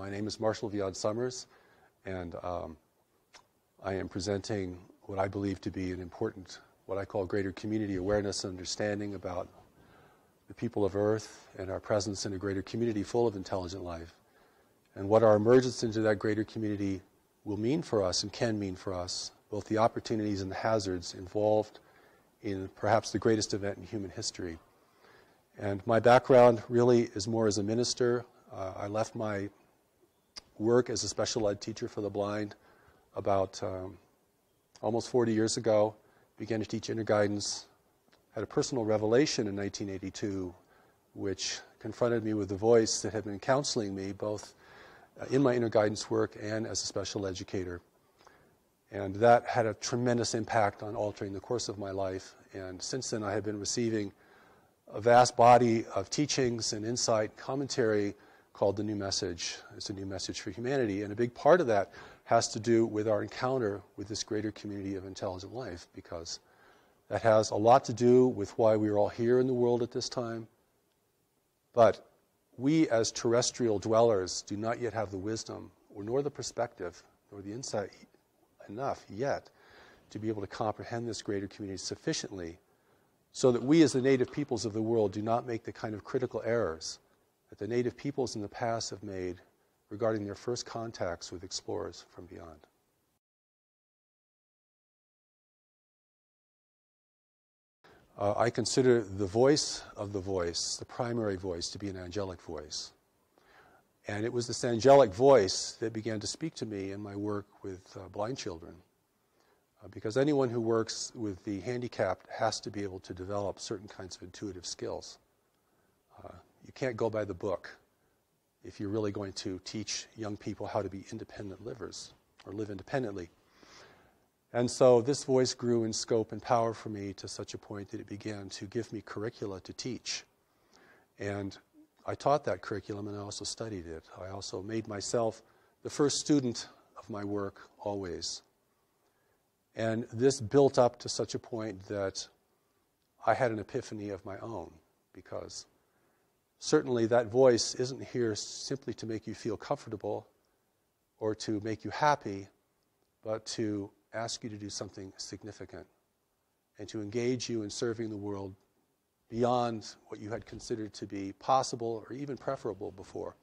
My name is Marshall Vian Summers, and um, I am presenting what I believe to be an important, what I call greater community awareness and understanding about the people of Earth and our presence in a greater community full of intelligent life, and what our emergence into that greater community will mean for us and can mean for us, both the opportunities and the hazards involved in perhaps the greatest event in human history. And my background really is more as a minister. Uh, I left my work as a special ed teacher for the blind about um, almost 40 years ago, began to teach inner guidance, had a personal revelation in 1982 which confronted me with the voice that had been counseling me both uh, in my inner guidance work and as a special educator. And that had a tremendous impact on altering the course of my life. And since then, I have been receiving a vast body of teachings and insight, commentary called The New Message. It's a new message for humanity. And a big part of that has to do with our encounter with this greater community of intelligent life because that has a lot to do with why we are all here in the world at this time. But we, as terrestrial dwellers, do not yet have the wisdom, or nor the perspective, nor the insight enough yet to be able to comprehend this greater community sufficiently so that we, as the native peoples of the world, do not make the kind of critical errors that the native peoples in the past have made regarding their first contacts with explorers from beyond. Uh, I consider the voice of the voice, the primary voice, to be an angelic voice. And it was this angelic voice that began to speak to me in my work with uh, blind children. Uh, because anyone who works with the handicapped has to be able to develop certain kinds of intuitive skills. You can't go by the book if you're really going to teach young people how to be independent livers or live independently. And so this voice grew in scope and power for me to such a point that it began to give me curricula to teach. And I taught that curriculum and I also studied it. I also made myself the first student of my work always. And this built up to such a point that I had an epiphany of my own because certainly that voice isn't here simply to make you feel comfortable or to make you happy, but to ask you to do something significant and to engage you in serving the world beyond what you had considered to be possible or even preferable before.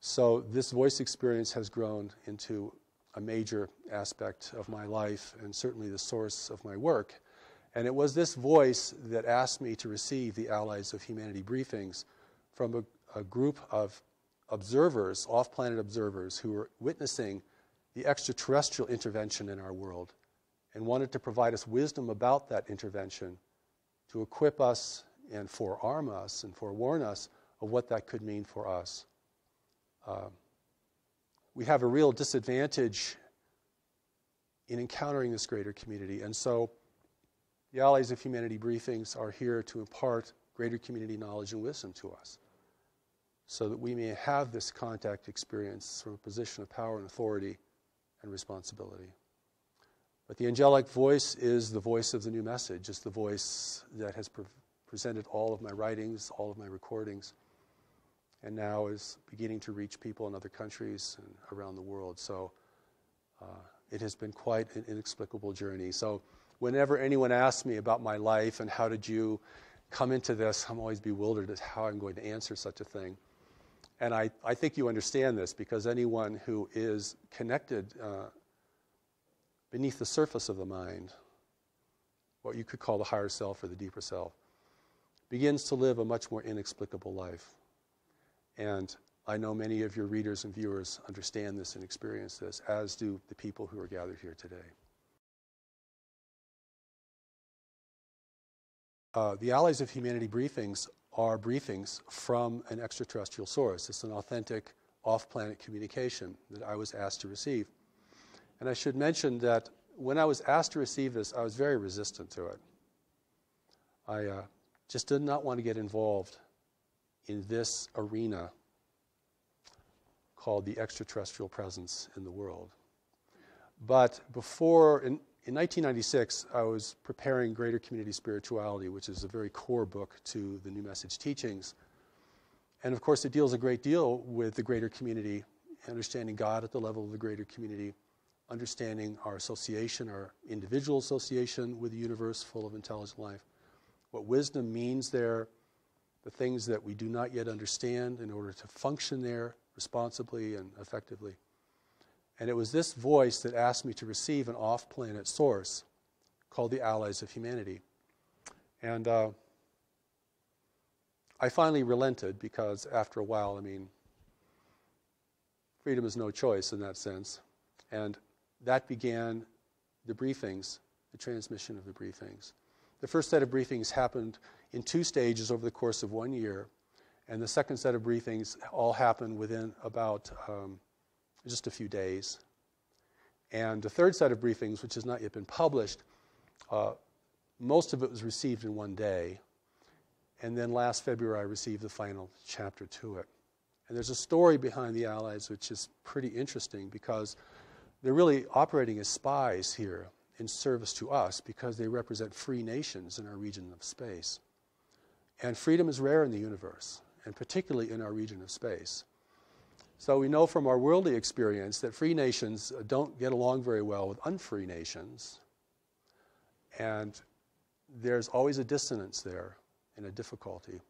So, this voice experience has grown into a major aspect of my life and certainly the source of my work. And it was this voice that asked me to receive the Allies of Humanity briefings from a, a group of observers, off planet observers, who were witnessing the extraterrestrial intervention in our world and wanted to provide us wisdom about that intervention to equip us and forearm us and forewarn us of what that could mean for us. Uh, we have a real disadvantage in encountering this greater community, and so the Allies of Humanity briefings are here to impart greater community knowledge and wisdom to us so that we may have this contact experience from a position of power and authority and responsibility. But the angelic voice is the voice of the new message. It's the voice that has pre- presented all of my writings, all of my recordings, and now is beginning to reach people in other countries and around the world. So uh, it has been quite an inexplicable journey. So whenever anyone asks me about my life and how did you come into this, I'm always bewildered at how I'm going to answer such a thing. And I, I think you understand this because anyone who is connected uh, beneath the surface of the mind, what you could call the higher self or the deeper self, begins to live a much more inexplicable life. And I know many of your readers and viewers understand this and experience this, as do the people who are gathered here today. Uh, the Allies of Humanity briefings are briefings from an extraterrestrial source. It's an authentic off planet communication that I was asked to receive. And I should mention that when I was asked to receive this, I was very resistant to it. I uh, just did not want to get involved in this arena called the extraterrestrial presence in the world. But before, in, in 1996, I was preparing Greater Community Spirituality, which is a very core book to the New Message teachings. And of course, it deals a great deal with the greater community understanding God at the level of the greater community, understanding our association, our individual association with the universe full of intelligent life, what wisdom means there, the things that we do not yet understand in order to function there responsibly and effectively. And it was this voice that asked me to receive an off planet source called the Allies of Humanity. And uh, I finally relented because after a while, I mean, freedom is no choice in that sense. And that began the briefings, the transmission of the briefings. The first set of briefings happened in two stages over the course of one year, and the second set of briefings all happened within about um, just a few days. And the third set of briefings, which has not yet been published, uh, most of it was received in one day. And then last February, I received the final chapter to it. And there's a story behind the Allies which is pretty interesting because they're really operating as spies here in service to us because they represent free nations in our region of space. And freedom is rare in the universe, and particularly in our region of space. So we know from our worldly experience that free nations uh, don't get along very well with unfree nations. And there's always a dissonance there and a difficulty.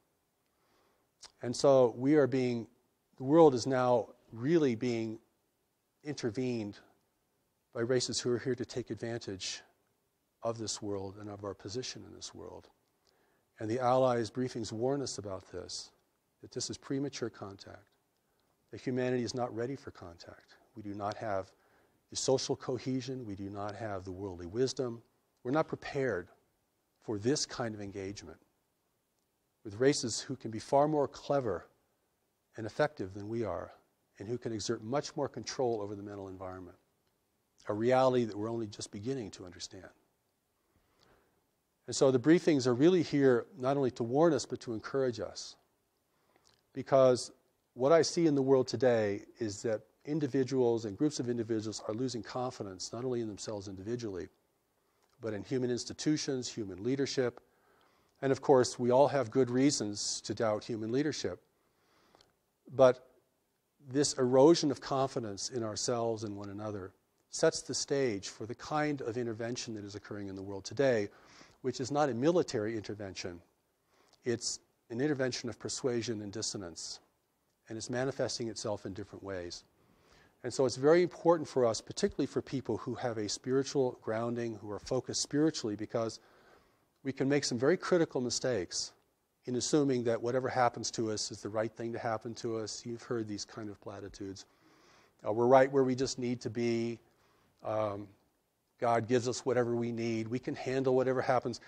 And so we are being, the world is now really being intervened by races who are here to take advantage of this world and of our position in this world. And the Allies' briefings warn us about this that this is premature contact, that humanity is not ready for contact. We do not have the social cohesion, we do not have the worldly wisdom. We're not prepared for this kind of engagement with races who can be far more clever and effective than we are, and who can exert much more control over the mental environment a reality that we're only just beginning to understand. And so the briefings are really here not only to warn us, but to encourage us. Because what I see in the world today is that individuals and groups of individuals are losing confidence, not only in themselves individually, but in human institutions, human leadership. And of course, we all have good reasons to doubt human leadership. But this erosion of confidence in ourselves and one another sets the stage for the kind of intervention that is occurring in the world today, which is not a military intervention. It's an intervention of persuasion and dissonance, and it's manifesting itself in different ways. And so it's very important for us, particularly for people who have a spiritual grounding, who are focused spiritually, because we can make some very critical mistakes in assuming that whatever happens to us is the right thing to happen to us. You've heard these kind of platitudes. Uh, we're right where we just need to be. Um, God gives us whatever we need. We can handle whatever happens.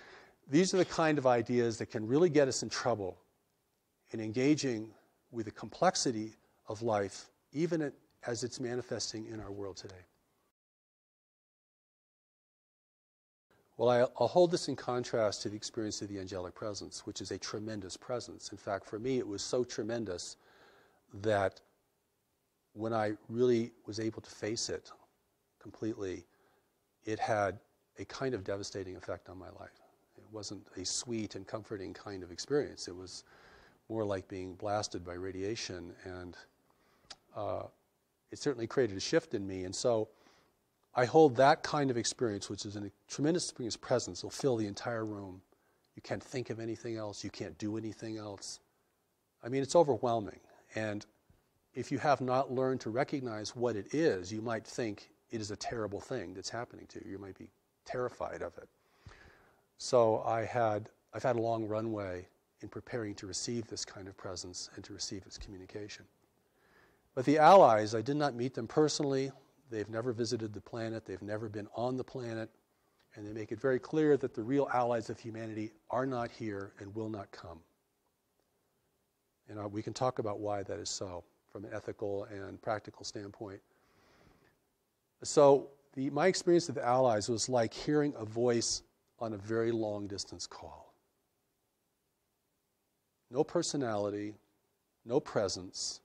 These are the kind of ideas that can really get us in trouble in engaging with the complexity of life, even as it's manifesting in our world today. Well, I'll hold this in contrast to the experience of the angelic presence, which is a tremendous presence. In fact, for me, it was so tremendous that when I really was able to face it completely, it had a kind of devastating effect on my life. It wasn't a sweet and comforting kind of experience. It was more like being blasted by radiation, and uh, it certainly created a shift in me. And so I hold that kind of experience, which is a tremendous experience presence, will fill the entire room. You can't think of anything else, you can't do anything else. I mean, it's overwhelming. And if you have not learned to recognize what it is, you might think it is a terrible thing that's happening to you. You might be terrified of it. So I had, I've had a long runway in preparing to receive this kind of presence and to receive its communication. But the allies, I did not meet them personally. They've never visited the planet, they've never been on the planet, and they make it very clear that the real allies of humanity are not here and will not come. And uh, we can talk about why that is so from an ethical and practical standpoint. So the, my experience with the Allies was like hearing a voice on a very long distance call. No personality, no presence,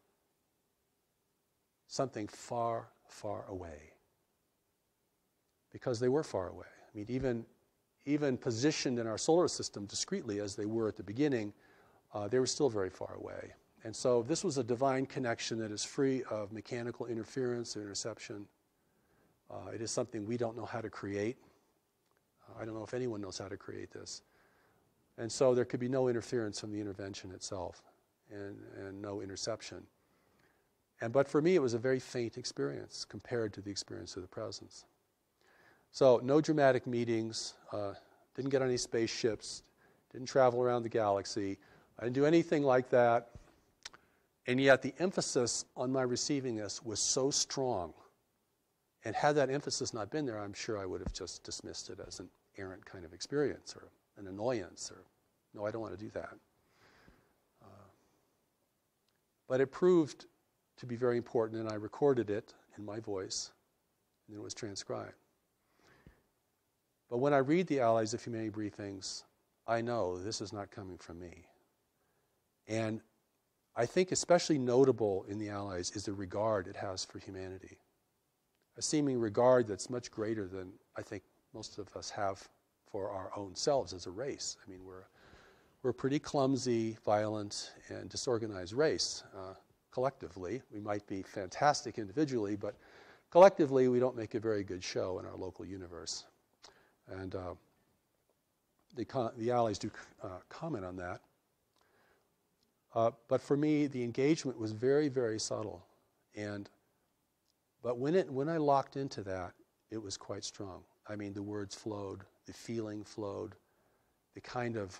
something far, far away. Because they were far away. I mean, even, even positioned in our solar system discreetly as they were at the beginning, uh, they were still very far away. And so this was a divine connection that is free of mechanical interference or interception. Uh, it is something we don't know how to create. Uh, I don't know if anyone knows how to create this. And so there could be no interference from the intervention itself and, and no interception. And, but for me, it was a very faint experience compared to the experience of the presence. So, no dramatic meetings, uh, didn't get any spaceships, didn't travel around the galaxy. I didn't do anything like that. And yet, the emphasis on my receiving this was so strong. And had that emphasis not been there, I'm sure I would have just dismissed it as an errant kind of experience or an annoyance or, no, I don't want to do that. Uh, but it proved to be very important, and I recorded it in my voice, and it was transcribed. But when I read the Allies of Humanity briefings, I know this is not coming from me. And I think especially notable in the Allies is the regard it has for humanity. A seeming regard that's much greater than I think most of us have for our own selves as a race. I mean, we're, we're a pretty clumsy, violent, and disorganized race. Uh, collectively, we might be fantastic individually, but collectively, we don't make a very good show in our local universe. And uh, the, the Allies do uh, comment on that. Uh, but for me, the engagement was very, very subtle. And, but when, it, when I locked into that, it was quite strong. I mean, the words flowed, the feeling flowed, the kind of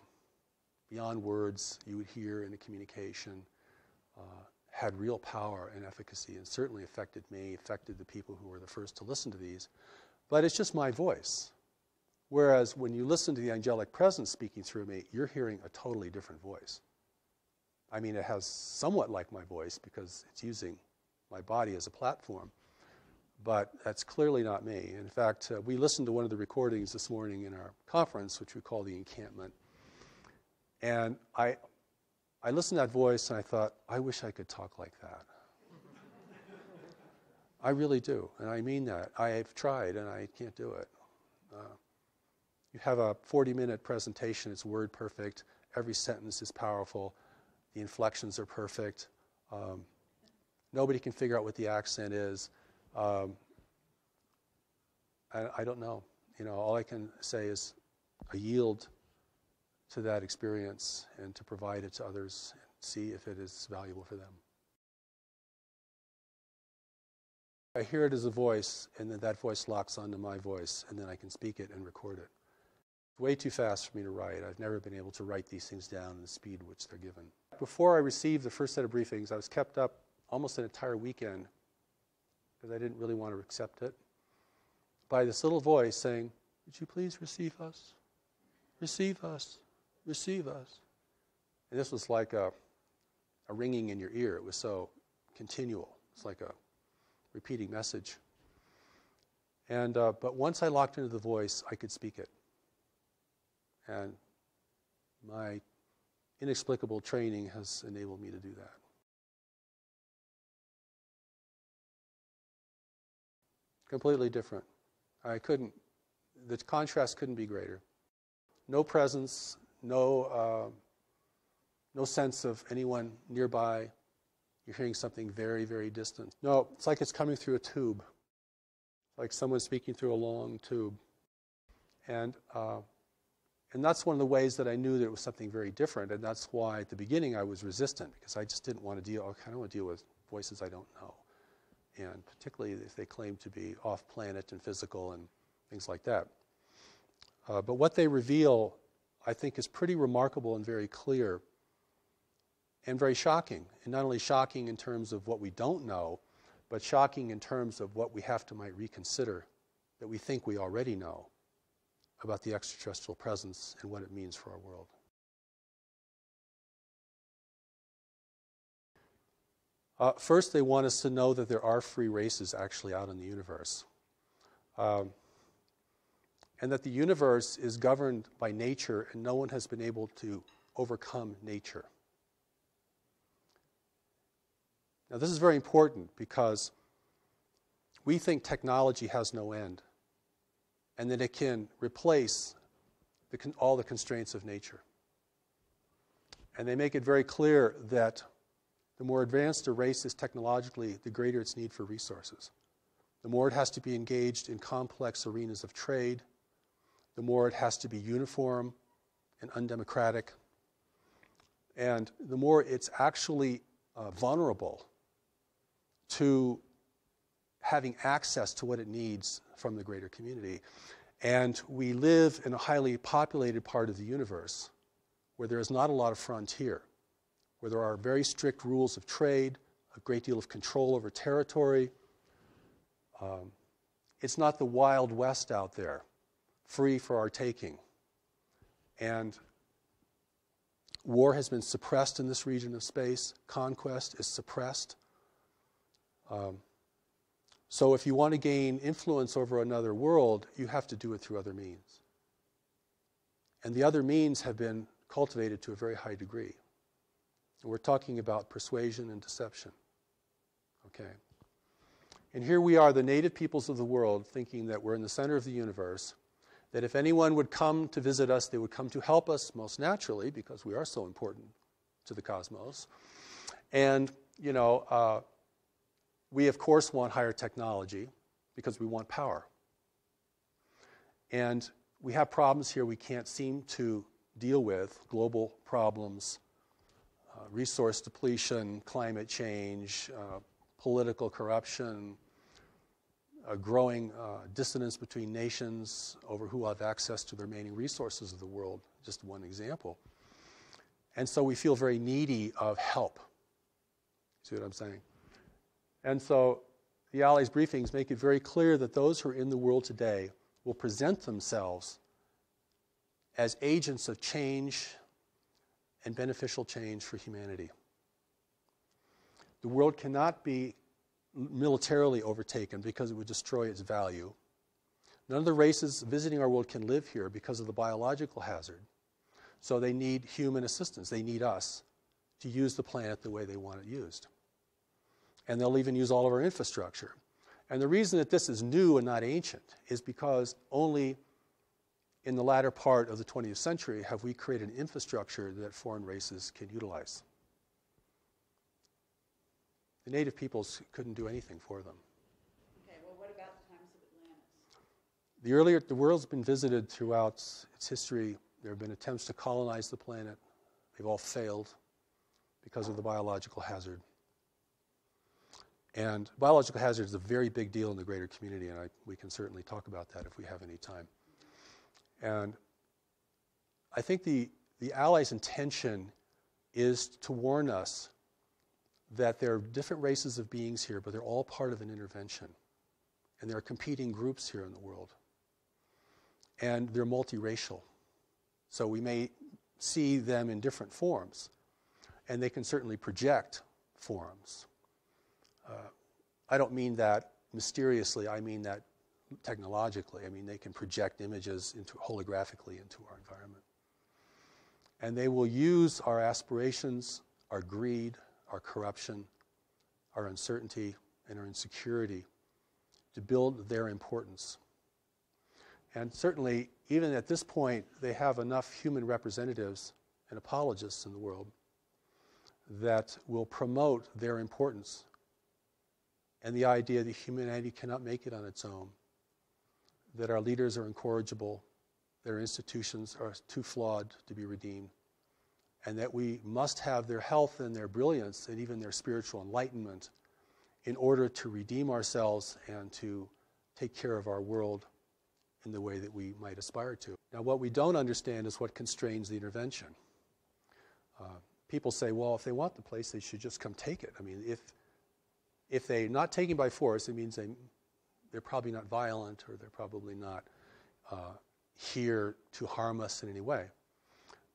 beyond words you would hear in a communication uh, had real power and efficacy and certainly affected me, affected the people who were the first to listen to these. But it's just my voice. Whereas when you listen to the angelic presence speaking through me, you're hearing a totally different voice. I mean, it has somewhat like my voice because it's using my body as a platform, but that's clearly not me. In fact, uh, we listened to one of the recordings this morning in our conference, which we call the encampment. And I, I listened to that voice and I thought, I wish I could talk like that. I really do, and I mean that. I've tried and I can't do it. Uh, you have a 40 minute presentation, it's word perfect, every sentence is powerful, the inflections are perfect. Um, nobody can figure out what the accent is. Um, I, I, don't know. You know, all I can say is I yield to that experience and to provide it to others and see if it is valuable for them. I hear it as a voice, and then that voice locks onto my voice, and then I can speak it and record it It's way too fast for me to write. I've never been able to write these things down in the speed which they're given. Before I received the first set of briefings, I was kept up almost an entire weekend because I didn't really want to accept it by this little voice saying, Would you please receive us? Receive us. Receive us. And this was like a, a ringing in your ear. It was so continual. It's like a repeating message. And, uh, but once I locked into the voice, I could speak it. And my inexplicable training has enabled me to do that. Completely different. I couldn't, the contrast couldn't be greater. No presence, no, uh, no sense of anyone nearby. You're hearing something very, very distant. No, it's like it's coming through a tube, like someone speaking through a long tube. And uh, and that's one of the ways that I knew that it was something very different. And that's why at the beginning I was resistant because I just didn't want to deal, I kind of want to deal with voices I don't know. And particularly if they claim to be off planet and physical and things like that. Uh, but what they reveal, I think, is pretty remarkable and very clear and very shocking. And not only shocking in terms of what we don't know, but shocking in terms of what we have to might reconsider that we think we already know about the extraterrestrial presence and what it means for our world. Uh, first, they want us to know that there are free races actually out in the universe. Um, and that the universe is governed by nature and no one has been able to overcome nature. Now, this is very important because we think technology has no end and that it can replace the, all the constraints of nature. And they make it very clear that the more advanced a race is technologically, the greater its need for resources. The more it has to be engaged in complex arenas of trade, the more it has to be uniform and undemocratic, and the more it's actually uh, vulnerable to having access to what it needs from the greater community. And we live in a highly populated part of the universe where there is not a lot of frontier, where there are very strict rules of trade, a great deal of control over territory. Um, it's not the Wild West out there, free for our taking. And war has been suppressed in this region of space, conquest is suppressed. Um, so, if you want to gain influence over another world, you have to do it through other means. And the other means have been cultivated to a very high degree. We're talking about persuasion and deception. Okay? And here we are, the native peoples of the world, thinking that we're in the center of the universe, that if anyone would come to visit us, they would come to help us, most naturally, because we are so important to the cosmos. And, you know, uh, we, of course, want higher technology because we want power. And we have problems here we can't seem to deal with global problems, resource depletion, climate change, uh, political corruption, a growing uh, dissonance between nations over who have access to the remaining resources of the world, just one example. And so we feel very needy of help. See what I'm saying? And so the Allies briefings make it very clear that those who are in the world today will present themselves as agents of change and beneficial change for humanity. The world cannot be militarily overtaken because it would destroy its value. None of the races visiting our world can live here because of the biological hazard. So they need human assistance. They need us to use the planet the way they want it used and they'll even use all of our infrastructure. And the reason that this is new and not ancient is because only in the latter part of the 20th century have we created an infrastructure that foreign races can utilize. The native peoples couldn't do anything for them. Okay, well, what about the times of Atlantis? The earlier, the world's been visited throughout its history. There have been attempts to colonize the planet. They've all failed because of the biological hazard. And biological hazard is a very big deal in the greater community, and I, we can certainly talk about that if we have any time. And I think the, the Allies' intention is to warn us that there are different races of beings here, but they're all part of an intervention. And there are competing groups here in the world. And they're multiracial. So we may see them in different forms, and they can certainly project forms. Uh, I don't mean that mysteriously, I mean that technologically. I mean, they can project images into, holographically into our environment. And they will use our aspirations, our greed, our corruption, our uncertainty, and our insecurity to build their importance. And certainly, even at this point, they have enough human representatives and apologists in the world that will promote their importance and the idea that humanity cannot make it on its own, that our leaders are incorrigible, that our institutions are too flawed to be redeemed, and that we must have their health and their brilliance and even their spiritual enlightenment in order to redeem ourselves and to take care of our world in the way that we might aspire to. Now, what we don't understand is what constrains the intervention. Uh, people say, well, if they want the place, they should just come take it. I mean, if if they're not taking by force, it means they, they're probably not violent or they're probably not uh, here to harm us in any way.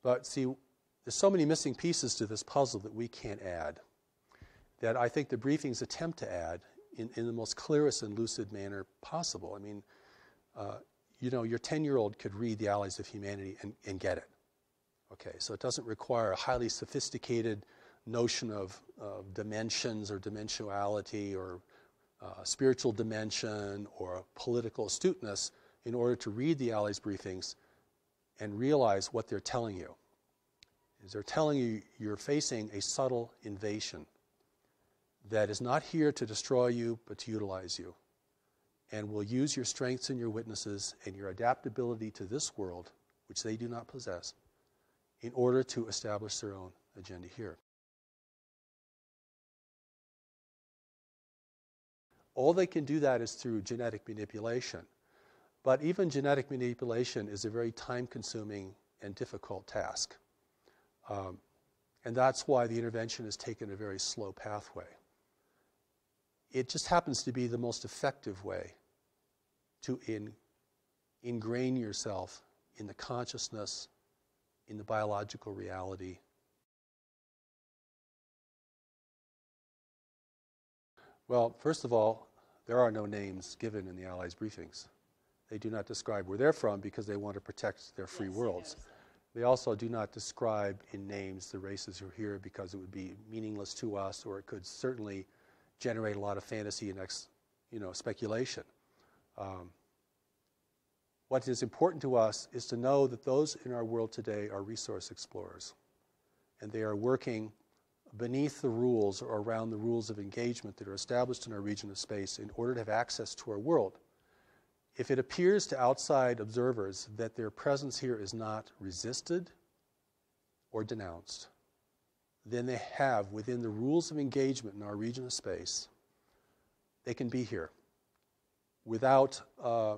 But see, there's so many missing pieces to this puzzle that we can't add that I think the briefings attempt to add in, in the most clearest and lucid manner possible. I mean, uh, you know, your 10 year old could read The Allies of Humanity and, and get it. Okay, so it doesn't require a highly sophisticated notion of, of dimensions or dimensionality or uh, spiritual dimension or political astuteness in order to read the Allies briefings and realize what they're telling you. Is they're telling you you're facing a subtle invasion that is not here to destroy you, but to utilize you, and will use your strengths and your witnesses and your adaptability to this world, which they do not possess, in order to establish their own agenda here. All they can do that is through genetic manipulation. But even genetic manipulation is a very time consuming and difficult task. Um, and that's why the intervention has taken a very slow pathway. It just happens to be the most effective way to in, ingrain yourself in the consciousness, in the biological reality. Well, first of all, there are no names given in the Allies briefings. They do not describe where they're from because they want to protect their free Yes, worlds. yes. They also do not describe in names the races who are here because it would be meaningless to us or it could certainly generate a lot of fantasy and ex, you know, speculation. Um, what is important to us is to know that those in our world today are resource explorers and they are working beneath the rules or around the rules of engagement that are established in our region of space in order to have access to our world. If it appears to outside observers that their presence here is not resisted or denounced, then they have, within the rules of engagement in our region of space, they can be here without uh,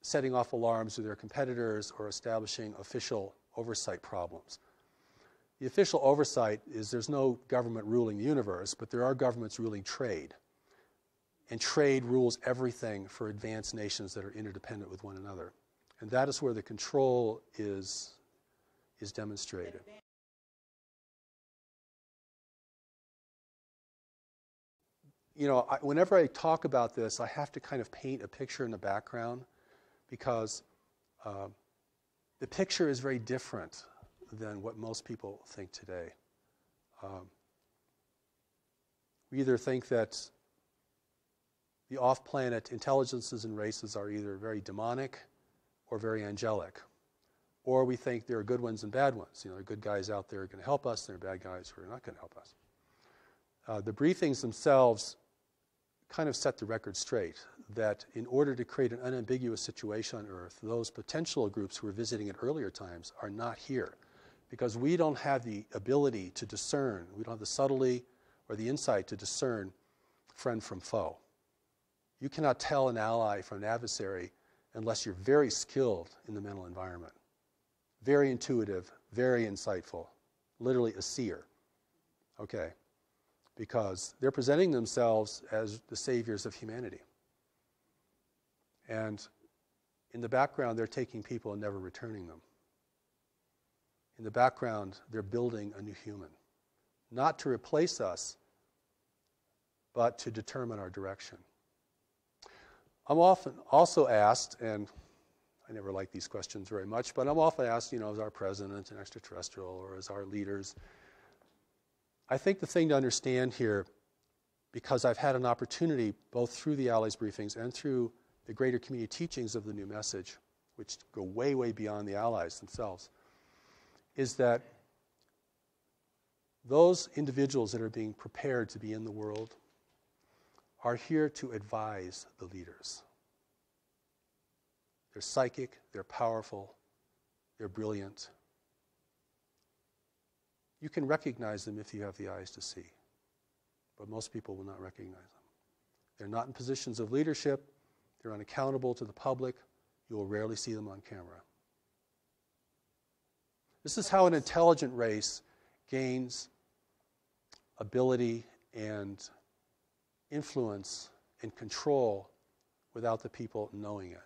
setting off alarms to their competitors or establishing official oversight problems. The official oversight is there's no government ruling the universe, but there are governments ruling trade. And trade rules everything for advanced nations that are interdependent with one another. And that is where the control is, is demonstrated. You know, I, whenever I talk about this, I have to kind of paint a picture in the background because uh, the picture is very different than what most people think today. Um, we either think that the off planet intelligences and races are either very demonic or very angelic. Or we think there are good ones and bad ones. You know, there are good guys out there who are going to help us, and there are bad guys who are not going to help us. Uh, the briefings themselves kind of set the record straight that in order to create an unambiguous situation on Earth, those potential groups who were visiting at earlier times are not here because we don't have the ability to discern, we don't have the subtlety or the insight to discern friend from foe. You cannot tell an ally from an adversary unless you're very skilled in the mental environment, very intuitive, very insightful, literally a seer. Okay? Because they're presenting themselves as the saviors of humanity. And in the background, they're taking people and never returning them. In the background, they're building a new human, not to replace us, but to determine our direction. I'm often also asked, and I never like these questions very much, but I'm often asked, you know, as our president an extraterrestrial or as our leaders. I think the thing to understand here, because I've had an opportunity both through the Allies briefings and through the greater community teachings of the new message, which go way, way beyond the Allies themselves, is that those individuals that are being prepared to be in the world are here to advise the leaders. They're psychic, they're powerful, they're brilliant. You can recognize them if you have the eyes to see, but most people will not recognize them. They're not in positions of leadership, they're unaccountable to the public, you will rarely see them on camera. This is how an intelligent race gains ability and influence and control without the people knowing it.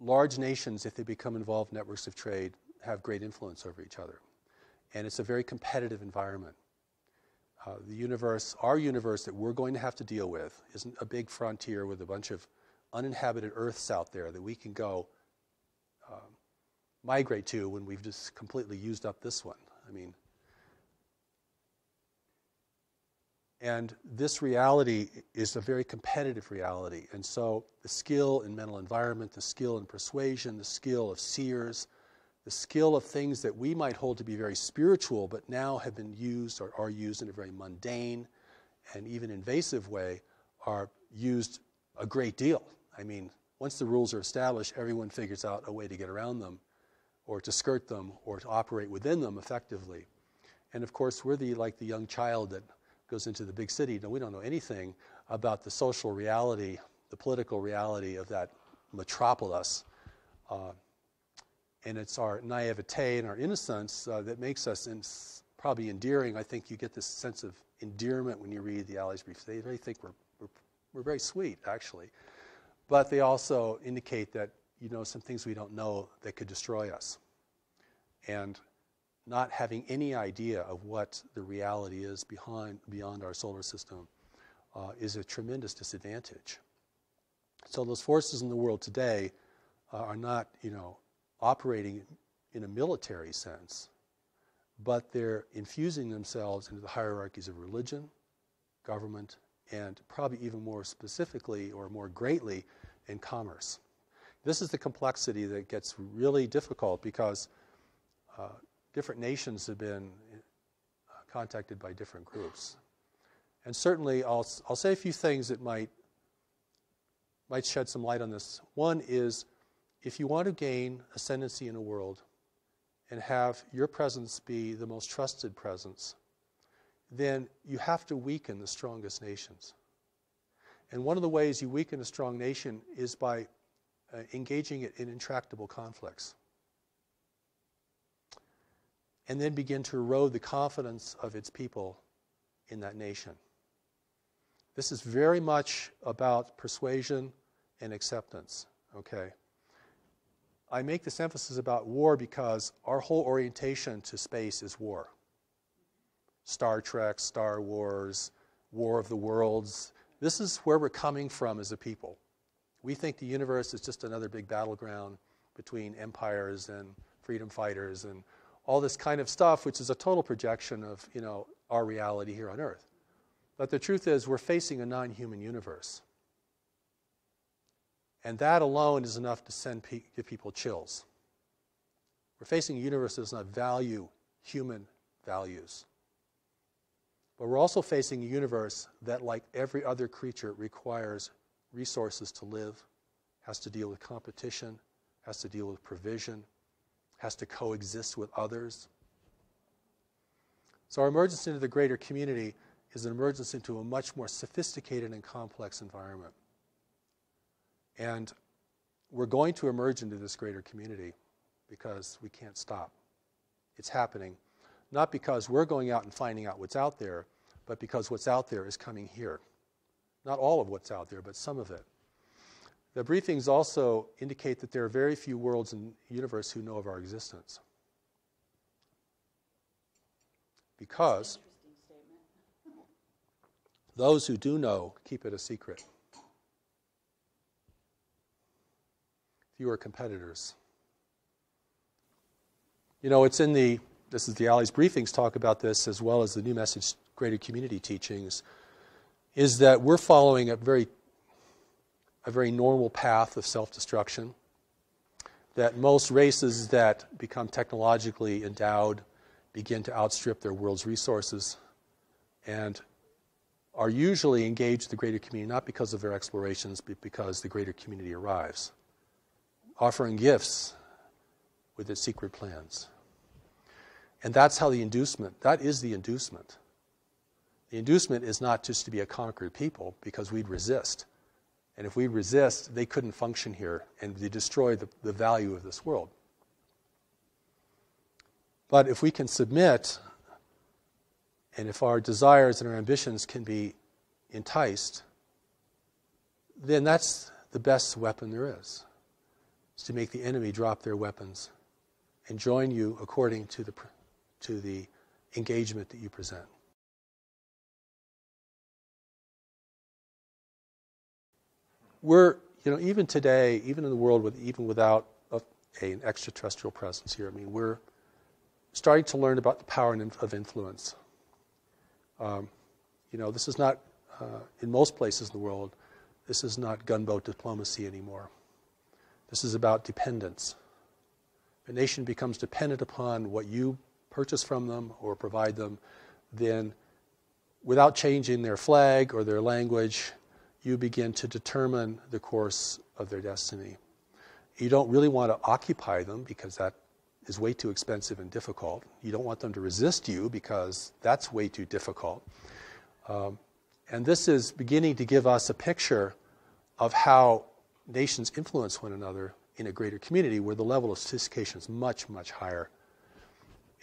Large nations, if they become involved in networks of trade, have great influence over each other. And it's a very competitive environment. Uh, the universe, our universe that we're going to have to deal with, isn't a big frontier with a bunch of uninhabited Earths out there that we can go um, migrate to when we've just completely used up this one. I mean, and this reality is a very competitive reality. And so the skill in mental environment, the skill in persuasion, the skill of seers, the skill of things that we might hold to be very spiritual, but now have been used or are used in a very mundane and even invasive way, are used a great deal. I mean, once the rules are established, everyone figures out a way to get around them, or to skirt them, or to operate within them effectively. And of course, we're the like the young child that goes into the big city. No, we don't know anything about the social reality, the political reality of that metropolis. Uh, and it's our naivete and our innocence uh, that makes us probably endearing. I think you get this sense of endearment when you read the Allies' briefs. They, they think we're, we're, we're very sweet, actually. But they also indicate that you know some things we don't know that could destroy us. And not having any idea of what the reality is behind, beyond our solar system uh, is a tremendous disadvantage. So those forces in the world today uh, are not, you know, operating in a military sense, but they're infusing themselves into the hierarchies of religion, government, and probably even more specifically or more greatly in commerce. This is the complexity that gets really difficult because uh, different nations have been uh, contacted by different groups. And certainly, I'll, I'll say a few things that might, might shed some light on this. One is if you want to gain ascendancy in a world and have your presence be the most trusted presence, then you have to weaken the strongest nations. And one of the ways you weaken a strong nation is by uh, engaging it in intractable conflicts. And then begin to erode the confidence of its people in that nation. This is very much about persuasion and acceptance, okay? I make this emphasis about war because our whole orientation to space is war. Star Trek, Star Wars, War of the Worlds. This is where we're coming from as a people. We think the universe is just another big battleground between empires and freedom fighters and all this kind of stuff, which is a total projection of you know, our reality here on Earth. But the truth is, we're facing a non human universe. And that alone is enough to send pe- give people chills. We're facing a universe that does not value human values. But we're also facing a universe that, like every other creature, requires resources to live, has to deal with competition, has to deal with provision, has to coexist with others. So, our emergence into the greater community is an emergence into a much more sophisticated and complex environment. And we're going to emerge into this greater community because we can't stop. It's happening, not because we're going out and finding out what's out there, but because what's out there is coming here. Not all of what's out there, but some of it. The briefings also indicate that there are very few worlds in the universe who know of our existence. Because those who do know keep it a secret. fewer competitors. You know, it's in the, this is the Allies' briefings talk about this as well as the New Message Greater Community teachings, is that we're following a very, a very normal path of self destruction. That most races that become technologically endowed begin to outstrip their world's resources and are usually engaged the greater community not because of their explorations, but because the greater community arrives offering gifts with its secret plans. And that's how the inducement, that is the inducement. The inducement is not just to be a conquered people because we'd resist. And if we resist, they couldn't function here and they destroy the, the value of this world. But if we can submit, and if our desires and our ambitions can be enticed, then that's the best weapon there is is to make the enemy drop their weapons and join you according to the, to the engagement that you present. We're, you know, even today, even in the world with even without a, a, an extraterrestrial presence here, I mean, we're starting to learn about the power of influence. Um, you know, this is not, uh, in most places in the world, this is not gunboat diplomacy anymore. This is about dependence. a nation becomes dependent upon what you purchase from them or provide them, then without changing their flag or their language, you begin to determine the course of their destiny. You don't really want to occupy them because that is way too expensive and difficult. You don't want them to resist you because that's way too difficult. Um, and this is beginning to give us a picture of how nations influence one another in a greater community where the level of sophistication is much, much higher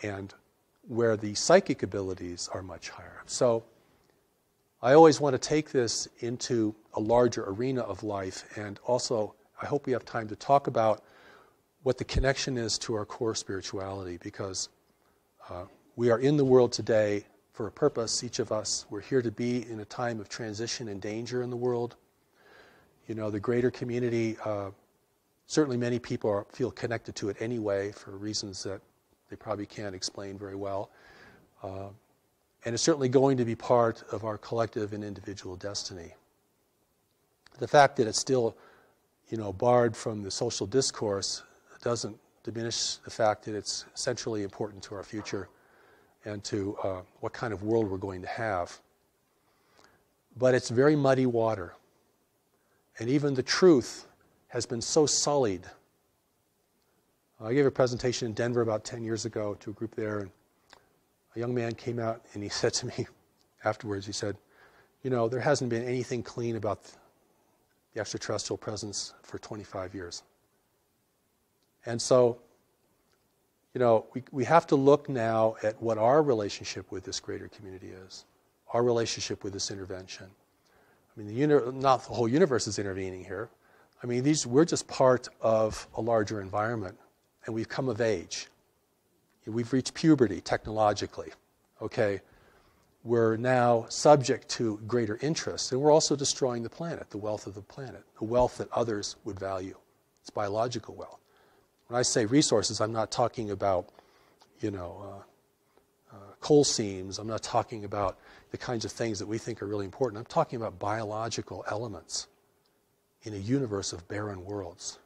and where the psychic abilities are much higher. So I always want to take this into a larger arena of life, and also I hope we have time to talk about what the connection is to our core spirituality because uh, we are in the world today for a purpose, each of us. We're here to be in a time of transition and danger in the world. You know, the greater community, uh, certainly many people are, feel connected to it anyway for reasons that they probably can't explain very well. Uh, and it's certainly going to be part of our collective and individual destiny. The fact that it's still, you know, barred from the social discourse doesn't diminish the fact that it's centrally important to our future and to uh, what kind of world we're going to have. But it's very muddy water. And even the truth has been so sullied. Uh, I gave a presentation in Denver about 10 years ago to a group there, and a young man came out and he said to me afterwards, he said, You know, there hasn't been anything clean about the extraterrestrial presence for 25 years. And so, you know, we, we have to look now at what our relationship with this greater community is, our relationship with this intervention. I mean, the uni- not the whole universe is intervening here. I mean, these, we're just part of a larger environment, and we've come of age. We've reached puberty technologically. Okay? We're now subject to greater interests, and we're also destroying the planet, the wealth of the planet, the wealth that others would value. It's biological wealth. When I say resources, I'm not talking about, you know, uh, uh, coal seams. I'm not talking about the kinds of things that we think are really important. I'm talking about biological elements in a universe of barren worlds.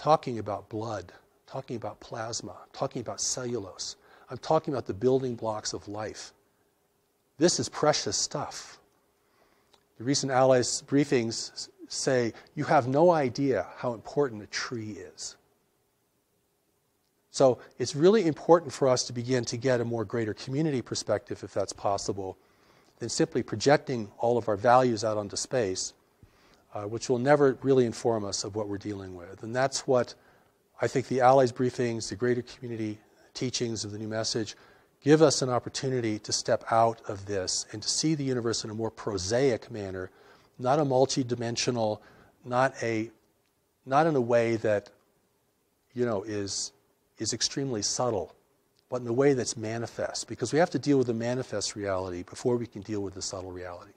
Talking about blood talking about plasma, talking about cellulose. I'm talking about the building blocks of life. This is precious stuff. The recent Allies briefings say you have no idea how important a tree is. So it's really important for us to begin to get a more greater community perspective, if that's possible, than simply projecting all of our values out onto space, uh, which will never really inform us of what we're dealing with. And that's what I think the Allies briefings, the greater community teachings of the new message, give us an opportunity to step out of this and to see the universe in a more prosaic manner, not a multidimensional, not a not in a way that you know is is extremely subtle, but in a way that's manifest, because we have to deal with the manifest reality before we can deal with the subtle reality.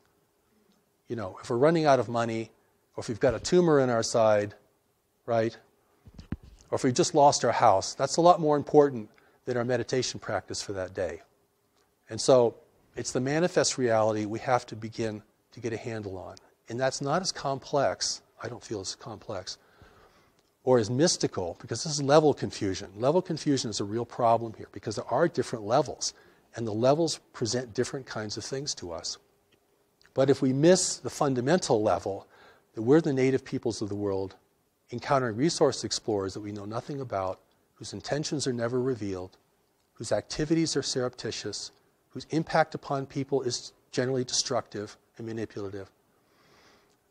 You know, if we're running out of money, or if we've got a tumor in our side, right? or if we've just lost our house, that's a lot more important than our meditation practice for that day. And so it's the manifest reality we have to begin to get a handle on. And that's not as complex, I don't feel as complex, or as mystical, because this is level confusion. Level confusion is a real problem here because there are different levels, and the levels present different kinds of things to us. But if we miss the fundamental level, that we're the native peoples of the world, encountering resource explorers that we know nothing about, whose intentions are never revealed, whose activities are surreptitious, whose impact upon people is generally destructive and manipulative,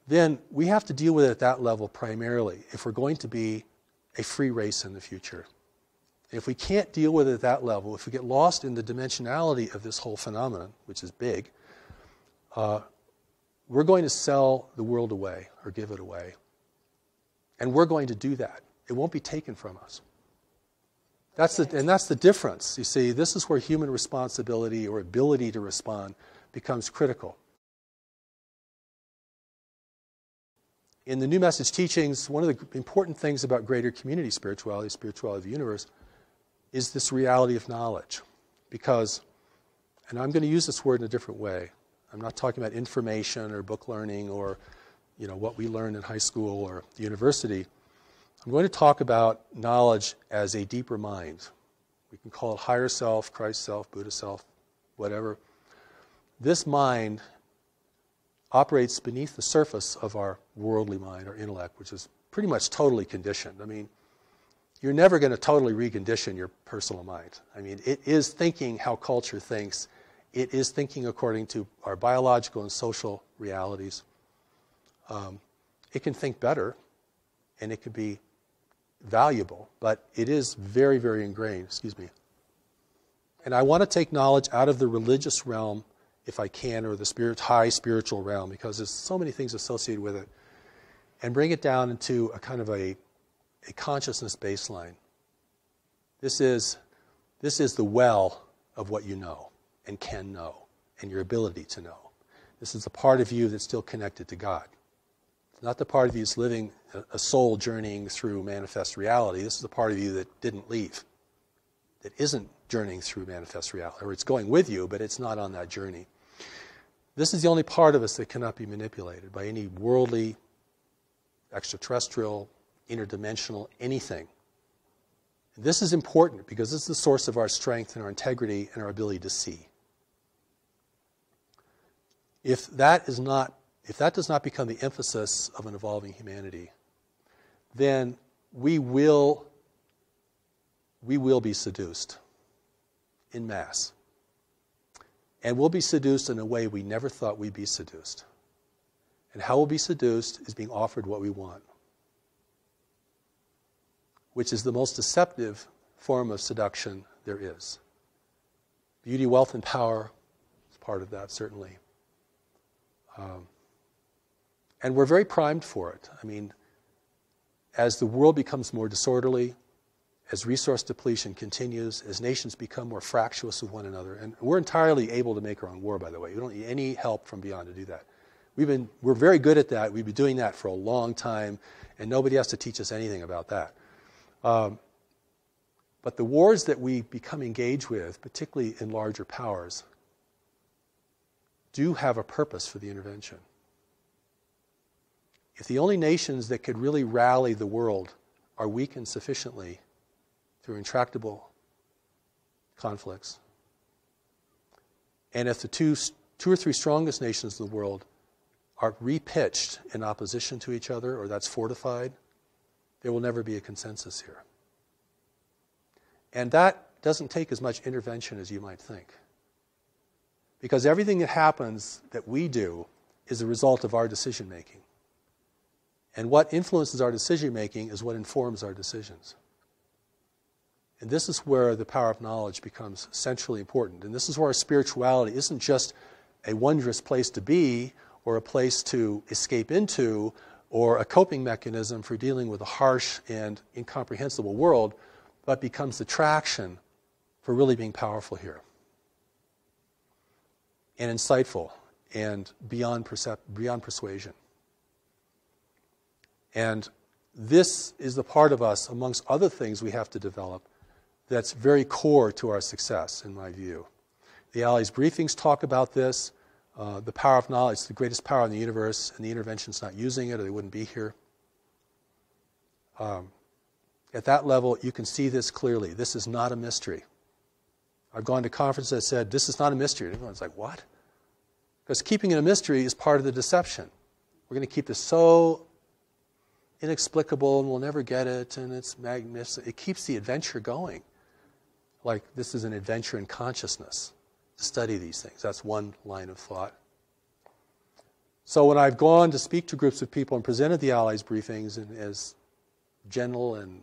then we have to deal with it at that level primarily if we're going to be a free race in the future. If we can't deal with it at that level, if we get lost in the dimensionality of this whole phenomenon, which is big, uh, we're going to sell the world away or give it away. And we're going to do that. It won't be taken from us. That's the, and that's the difference. You see, this is where human responsibility or ability to respond becomes critical. In the New Message teachings, one of the important things about greater community spirituality, spirituality of the universe, is this reality of knowledge. Because, and I'm going to use this word in a different way. I'm not talking about information or book learning or you know, what we learned in high school or the university. I'm going to talk about knowledge as a deeper mind. We can call it higher self, Christ self, Buddha self, whatever. This mind operates beneath the surface of our worldly mind, our intellect, which is pretty much totally conditioned. I mean, you're never going to totally recondition your personal mind. I mean, it is thinking how culture thinks, it is thinking according to our biological and social realities. Um, it can think better and it can be valuable, but it is very, very ingrained. Excuse me. And I want to take knowledge out of the religious realm if I can, or the spirit, high spiritual realm, because there's so many things associated with it, and bring it down into a kind of a, a consciousness baseline. This is, this is the well of what you know and can know, and your ability to know. This is the part of you that's still connected to God. It's not the part of you that's living a soul journeying through manifest reality. This is the part of you that didn't leave, that isn't journeying through manifest reality, or it's going with you, but it's not on that journey. This is the only part of us that cannot be manipulated by any worldly, extraterrestrial, interdimensional, anything. And this is important because is the source of our strength and our integrity and our ability to see. If that is not if that does not become the emphasis of an evolving humanity, then we will we will be seduced in mass. And we'll be seduced in a way we never thought we'd be seduced. And how we'll be seduced is being offered what we want, which is the most deceptive form of seduction there is. Beauty, wealth, and power is part of that, certainly. Um, and we're very primed for it. I mean, as the world becomes more disorderly, as resource depletion continues, as nations become more fractious with one another, and we're entirely able to make our own war, by the way. We don't need any help from beyond to do that. We've been, we're very good at that. We've been doing that for a long time, and nobody has to teach us anything about that. Um, but the wars that we become engaged with, particularly in larger powers, do have a purpose for the intervention. If the only nations that could really rally the world are weakened sufficiently through intractable conflicts. And if the two, two or three strongest nations of the world are repitched in opposition to each other, or that's fortified, there will never be a consensus here. And that doesn't take as much intervention as you might think. Because everything that happens that we do is a result of our decision making. And what influences our decision making is what informs our decisions. And this is where the power of knowledge becomes centrally important. And this is where our spirituality isn't just a wondrous place to be or a place to escape into or a coping mechanism for dealing with a harsh and incomprehensible world, but becomes the traction for really being powerful here and insightful and beyond, percep- beyond persuasion. And this is the part of us, amongst other things we have to develop, that's very core to our success, in my view. The Allies briefings talk about this. Uh, the power of knowledge the greatest power in the universe, and the intervention's not using it, or they wouldn't be here. Um, at that level, you can see this clearly. This is not a mystery. I've gone to conferences that said, This is not a mystery. And everyone's like, What? Because keeping it a mystery is part of the deception. We're going to keep this so inexplicable and we'll never get it, and it's magnificent. It keeps the adventure going like this is an adventure in consciousness to study these things. That's one line of thought. So when I've gone to speak to groups of people and presented the Allies briefings in as gentle and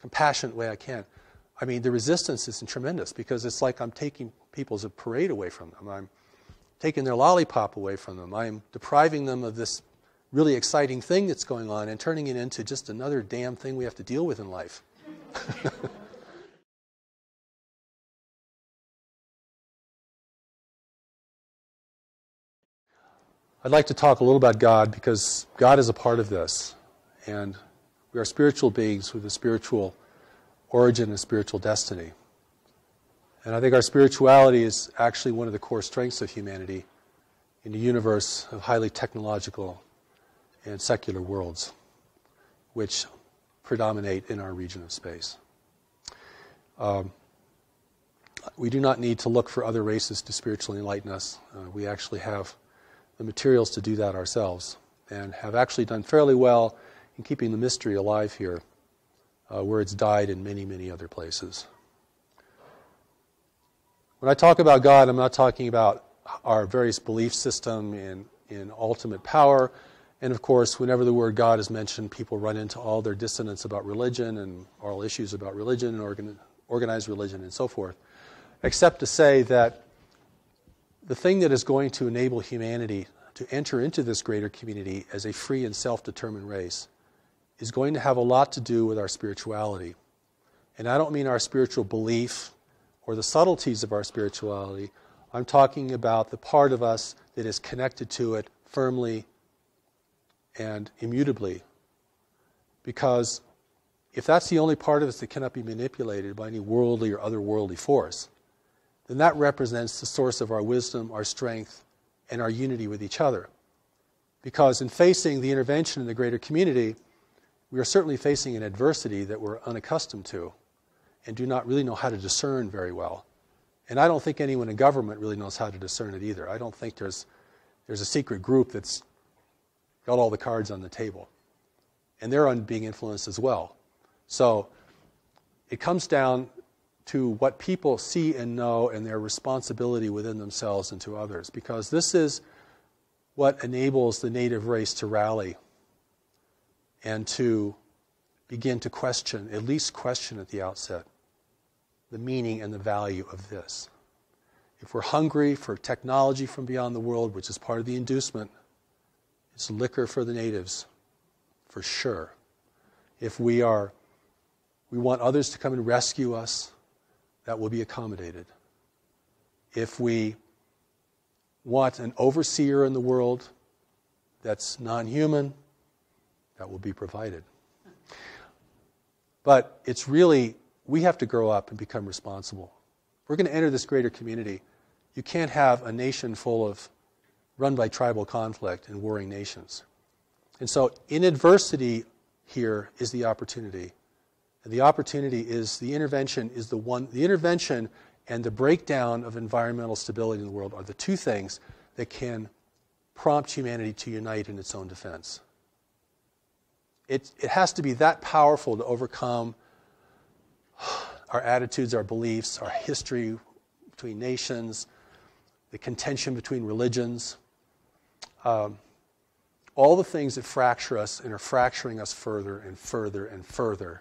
compassionate way I can, I mean, the resistance is tremendous because it's like I'm taking people's parade away from them. I'm taking their lollipop away from them. I'm depriving them of this really exciting thing that's going on and turning it into just another damn thing we have to deal with in life. I'd like to talk a little about God because God is a part of this. And we are spiritual beings with a spiritual origin and spiritual destiny. And I think our spirituality is actually one of the core strengths of humanity in a universe of highly technological and secular worlds, which predominate in our region of space. Um, we do not need to look for other races to spiritually enlighten us. Uh, we actually have the materials to do that ourselves and have actually done fairly well in keeping the mystery alive here, uh, where it's died in many, many other places. When I talk about God, I'm not talking about our various belief system in, in ultimate power. And of course, whenever the word God is mentioned, people run into all their dissonance about religion and all issues about religion and organ, organized religion and so forth, except to say that the thing that is going to enable humanity to enter into this greater community as a free and self determined race is going to have a lot to do with our spirituality. And I don't mean our spiritual belief or the subtleties of our spirituality. I'm talking about the part of us that is connected to it firmly and immutably. Because if that's the only part of us that cannot be manipulated by any worldly or otherworldly force, then that represents the source of our wisdom, our strength, and our unity with each other. Because in facing the intervention in the greater community, we are certainly facing an adversity that we're unaccustomed to and do not really know how to discern very well. And I don't think anyone in government really knows how to discern it either. I don't think there's, there's a secret group that's got all the cards on the table. And they're on being influenced as well. So it comes down to what people see and know and their responsibility within themselves and to others. Because this is what enables the native race to rally and to begin to question, at least question at the outset, the meaning and the value of this. If we're hungry for technology from beyond the world, which is part of the inducement, it's liquor for the natives, for sure. If we are we want others to come and rescue us, that will be accommodated. If we want an overseer in the world that's non human, that will be provided. But it's really, we have to grow up and become responsible. We're going to enter this greater community. You can't have a nation full of run by tribal conflict and warring nations. And so, in adversity, here is the opportunity and the opportunity is the intervention is the one, the intervention and the breakdown of environmental stability in the world are the two things that can prompt humanity to unite in its own defense. It, it has to be that powerful to overcome our attitudes, our beliefs, our history between nations, the contention between religions, um, all the things that fracture us and are fracturing us further and further and further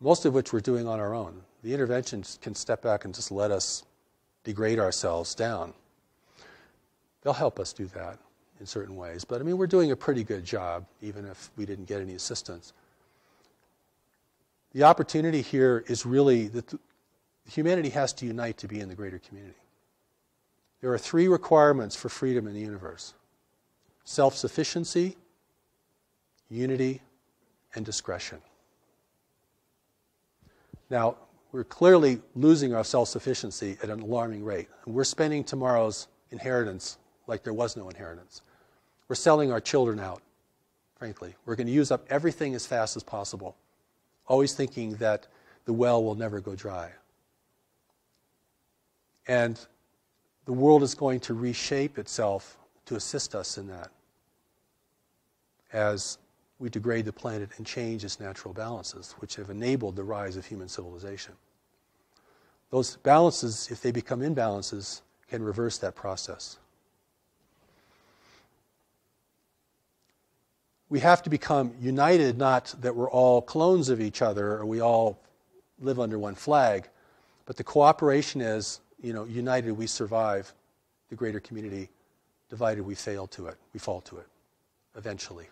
most of which we're doing on our own. The interventions can step back and just let us degrade ourselves down. They'll help us do that in certain ways. But I mean, we're doing a pretty good job, even if we didn't get any assistance. The opportunity here is really that humanity has to unite to be in the greater community. There are three requirements for freedom in the universe self sufficiency, unity, and discretion. Now, we're clearly losing our self sufficiency at an alarming rate. We're spending tomorrow's inheritance like there was no inheritance. We're selling our children out, frankly. We're going to use up everything as fast as possible, always thinking that the well will never go dry. And the world is going to reshape itself to assist us in that as we degrade the planet and change its natural balances, which have enabled the rise of human civilization. Those balances, if they become imbalances, can reverse that process. We have to become united, not that we're all clones of each other or we all live under one flag, but the cooperation is, you know, united we survive the greater community, divided we fail to it, we fall to it eventually.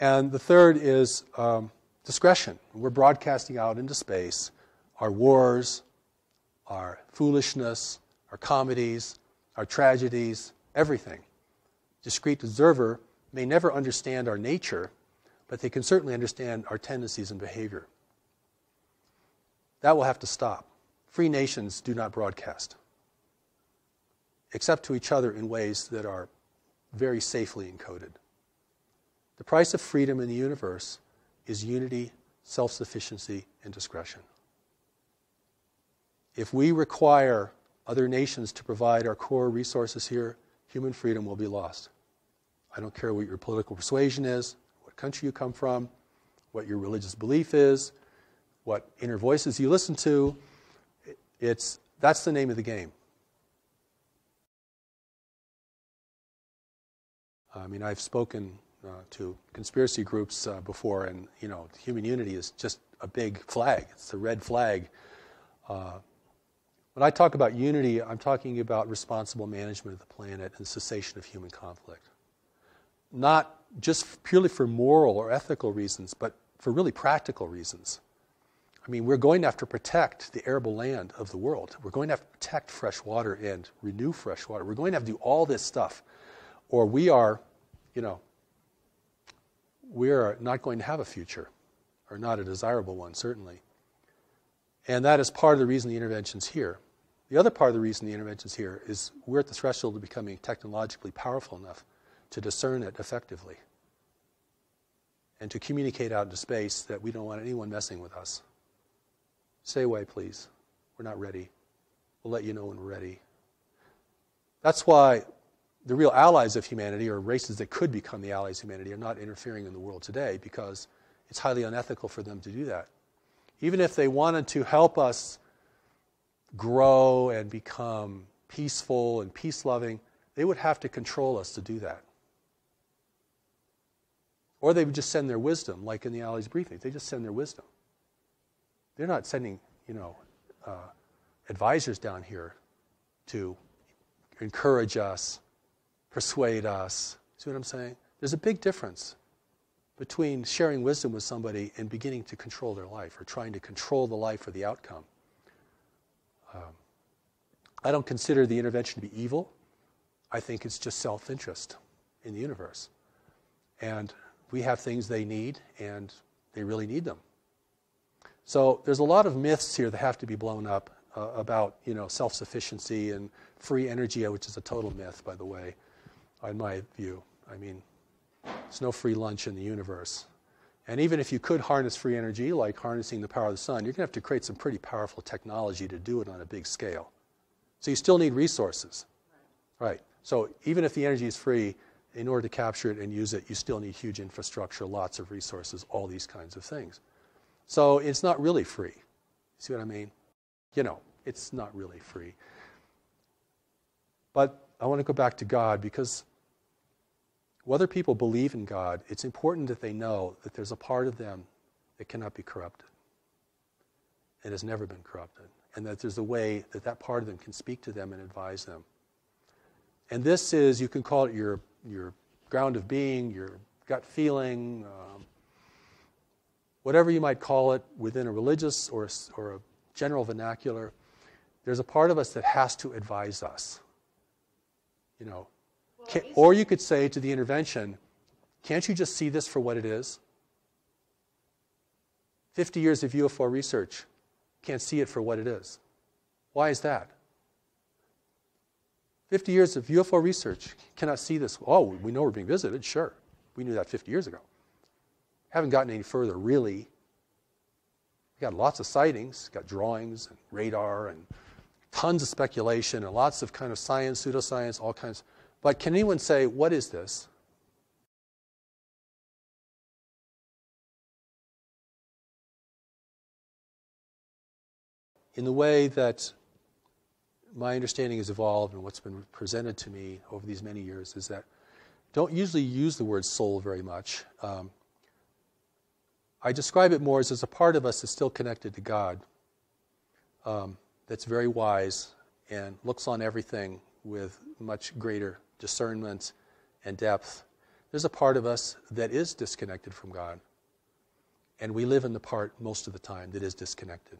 And the third is um, discretion. We're broadcasting out into space our wars, our foolishness, our comedies, our tragedies, everything. Discreet observer may never understand our nature, but they can certainly understand our tendencies and behavior. That will have to stop. Free nations do not broadcast, except to each other in ways that are very safely encoded. The price of freedom in the universe is unity, self sufficiency, and discretion. If we require other nations to provide our core resources here, human freedom will be lost. I don't care what your political persuasion is, what country you come from, what your religious belief is, what inner voices you listen to. It's, that's the name of the game. I mean, I've spoken uh, to conspiracy groups uh, before, and you know, human unity is just a big flag. It's a red flag. Uh, when I talk about unity, I'm talking about responsible management of the planet and cessation of human conflict. Not just purely for moral or ethical reasons, but for really practical reasons. I mean, we're going to have to protect the arable land of the world. We're going to have to protect fresh water and renew fresh water. We're going to have to do all this stuff, or we are, you know, we are not going to have a future, or not a desirable one, certainly. And that is part of the reason the intervention's here. The other part of the reason the intervention's here is we're at the threshold of becoming technologically powerful enough to discern it effectively and to communicate out into space that we don't want anyone messing with us. Stay away, please. We're not ready. We'll let you know when we're ready. That's why the real allies of humanity, or races that could become the allies of humanity, are not interfering in the world today because it's highly unethical for them to do that. Even if they wanted to help us grow and become peaceful and peace loving, they would have to control us to do that. Or they would just send their wisdom, like in the Allies briefing. They just send their wisdom. They're not sending, you know, uh, advisors down here to encourage us, persuade us. See what I'm saying? There's a big difference between sharing wisdom with somebody and beginning to control their life or trying to control the life or the outcome. Um, I don't consider the intervention to be evil. I think it's just self interest in the universe. And we have things they need, and they really need them. So there's a lot of myths here that have to be blown up uh, about you know self-sufficiency and free energy, which is a total myth, by the way, in my view. I mean, there's no free lunch in the universe. And even if you could harness free energy, like harnessing the power of the sun, you're going to have to create some pretty powerful technology to do it on a big scale. So you still need resources. Right. So even if the energy is free, in order to capture it and use it, you still need huge infrastructure, lots of resources, all these kinds of things. So it's not really free. See what I mean? You know, it's not really free. But I want to go back to God because whether people believe in God, it's important that they know that there's a part of them that cannot be corrupted and has never been corrupted, and that there's a way that that part of them can speak to them and advise them. And this is, you can call it your your ground of being, your gut feeling, um, whatever you might call it within a religious or, or a general vernacular, there's a part of us that has to advise us. You know, well, can, or you could say to the intervention, can't you just see this for what it is? 50 years of UFO research, can't see it for what it is. Why is that? 50 years of UFO research cannot see this. Oh, we know we're being visited, sure. We knew that 50 years ago. Haven't gotten any further, really. We got lots of sightings, got drawings and radar and tons of speculation and lots of kind of science, pseudoscience, all kinds. But can anyone say, what is this? In the way that my understanding has evolved and what's been presented to me over these many years is that don't usually use the word soul very much. Um, I describe it more as, as a part of us that's still connected to God, um, that's very wise and looks on everything with much greater discernment and depth. There's a part of us that is disconnected from God, and we live in the part most of the time that is disconnected.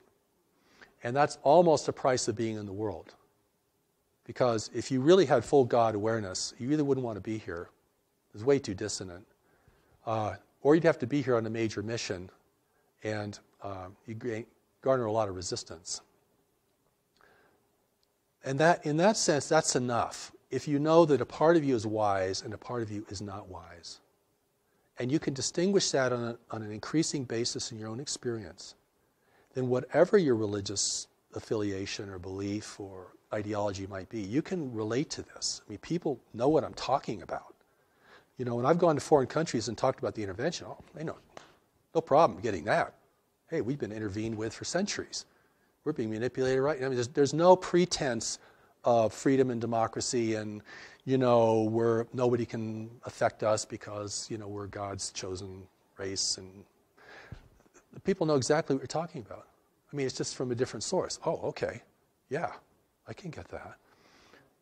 And that's almost the price of being in the world. Because if you really had full God awareness, you either wouldn't want to be here, it's way too dissonant, uh, or you'd have to be here on a major mission, and uh, you garner a lot of resistance. And that, in that sense, that's enough. If you know that a part of you is wise and a part of you is not wise, and you can distinguish that on, a, on an increasing basis in your own experience, then whatever your religious affiliation or belief or ideology might be, you can relate to this. I mean, people know what I'm talking about. You know, when I've gone to foreign countries and talked about the intervention, oh, they know, no problem getting that. Hey, we've been intervened with for centuries. We're being manipulated right now. I mean, there's, there's no pretense of freedom and democracy and, you know, we're, nobody can affect us because, you know, we're God's chosen race. And people know exactly what you're talking about. I mean, it's just from a different source. Oh, okay. Yeah, I can get that.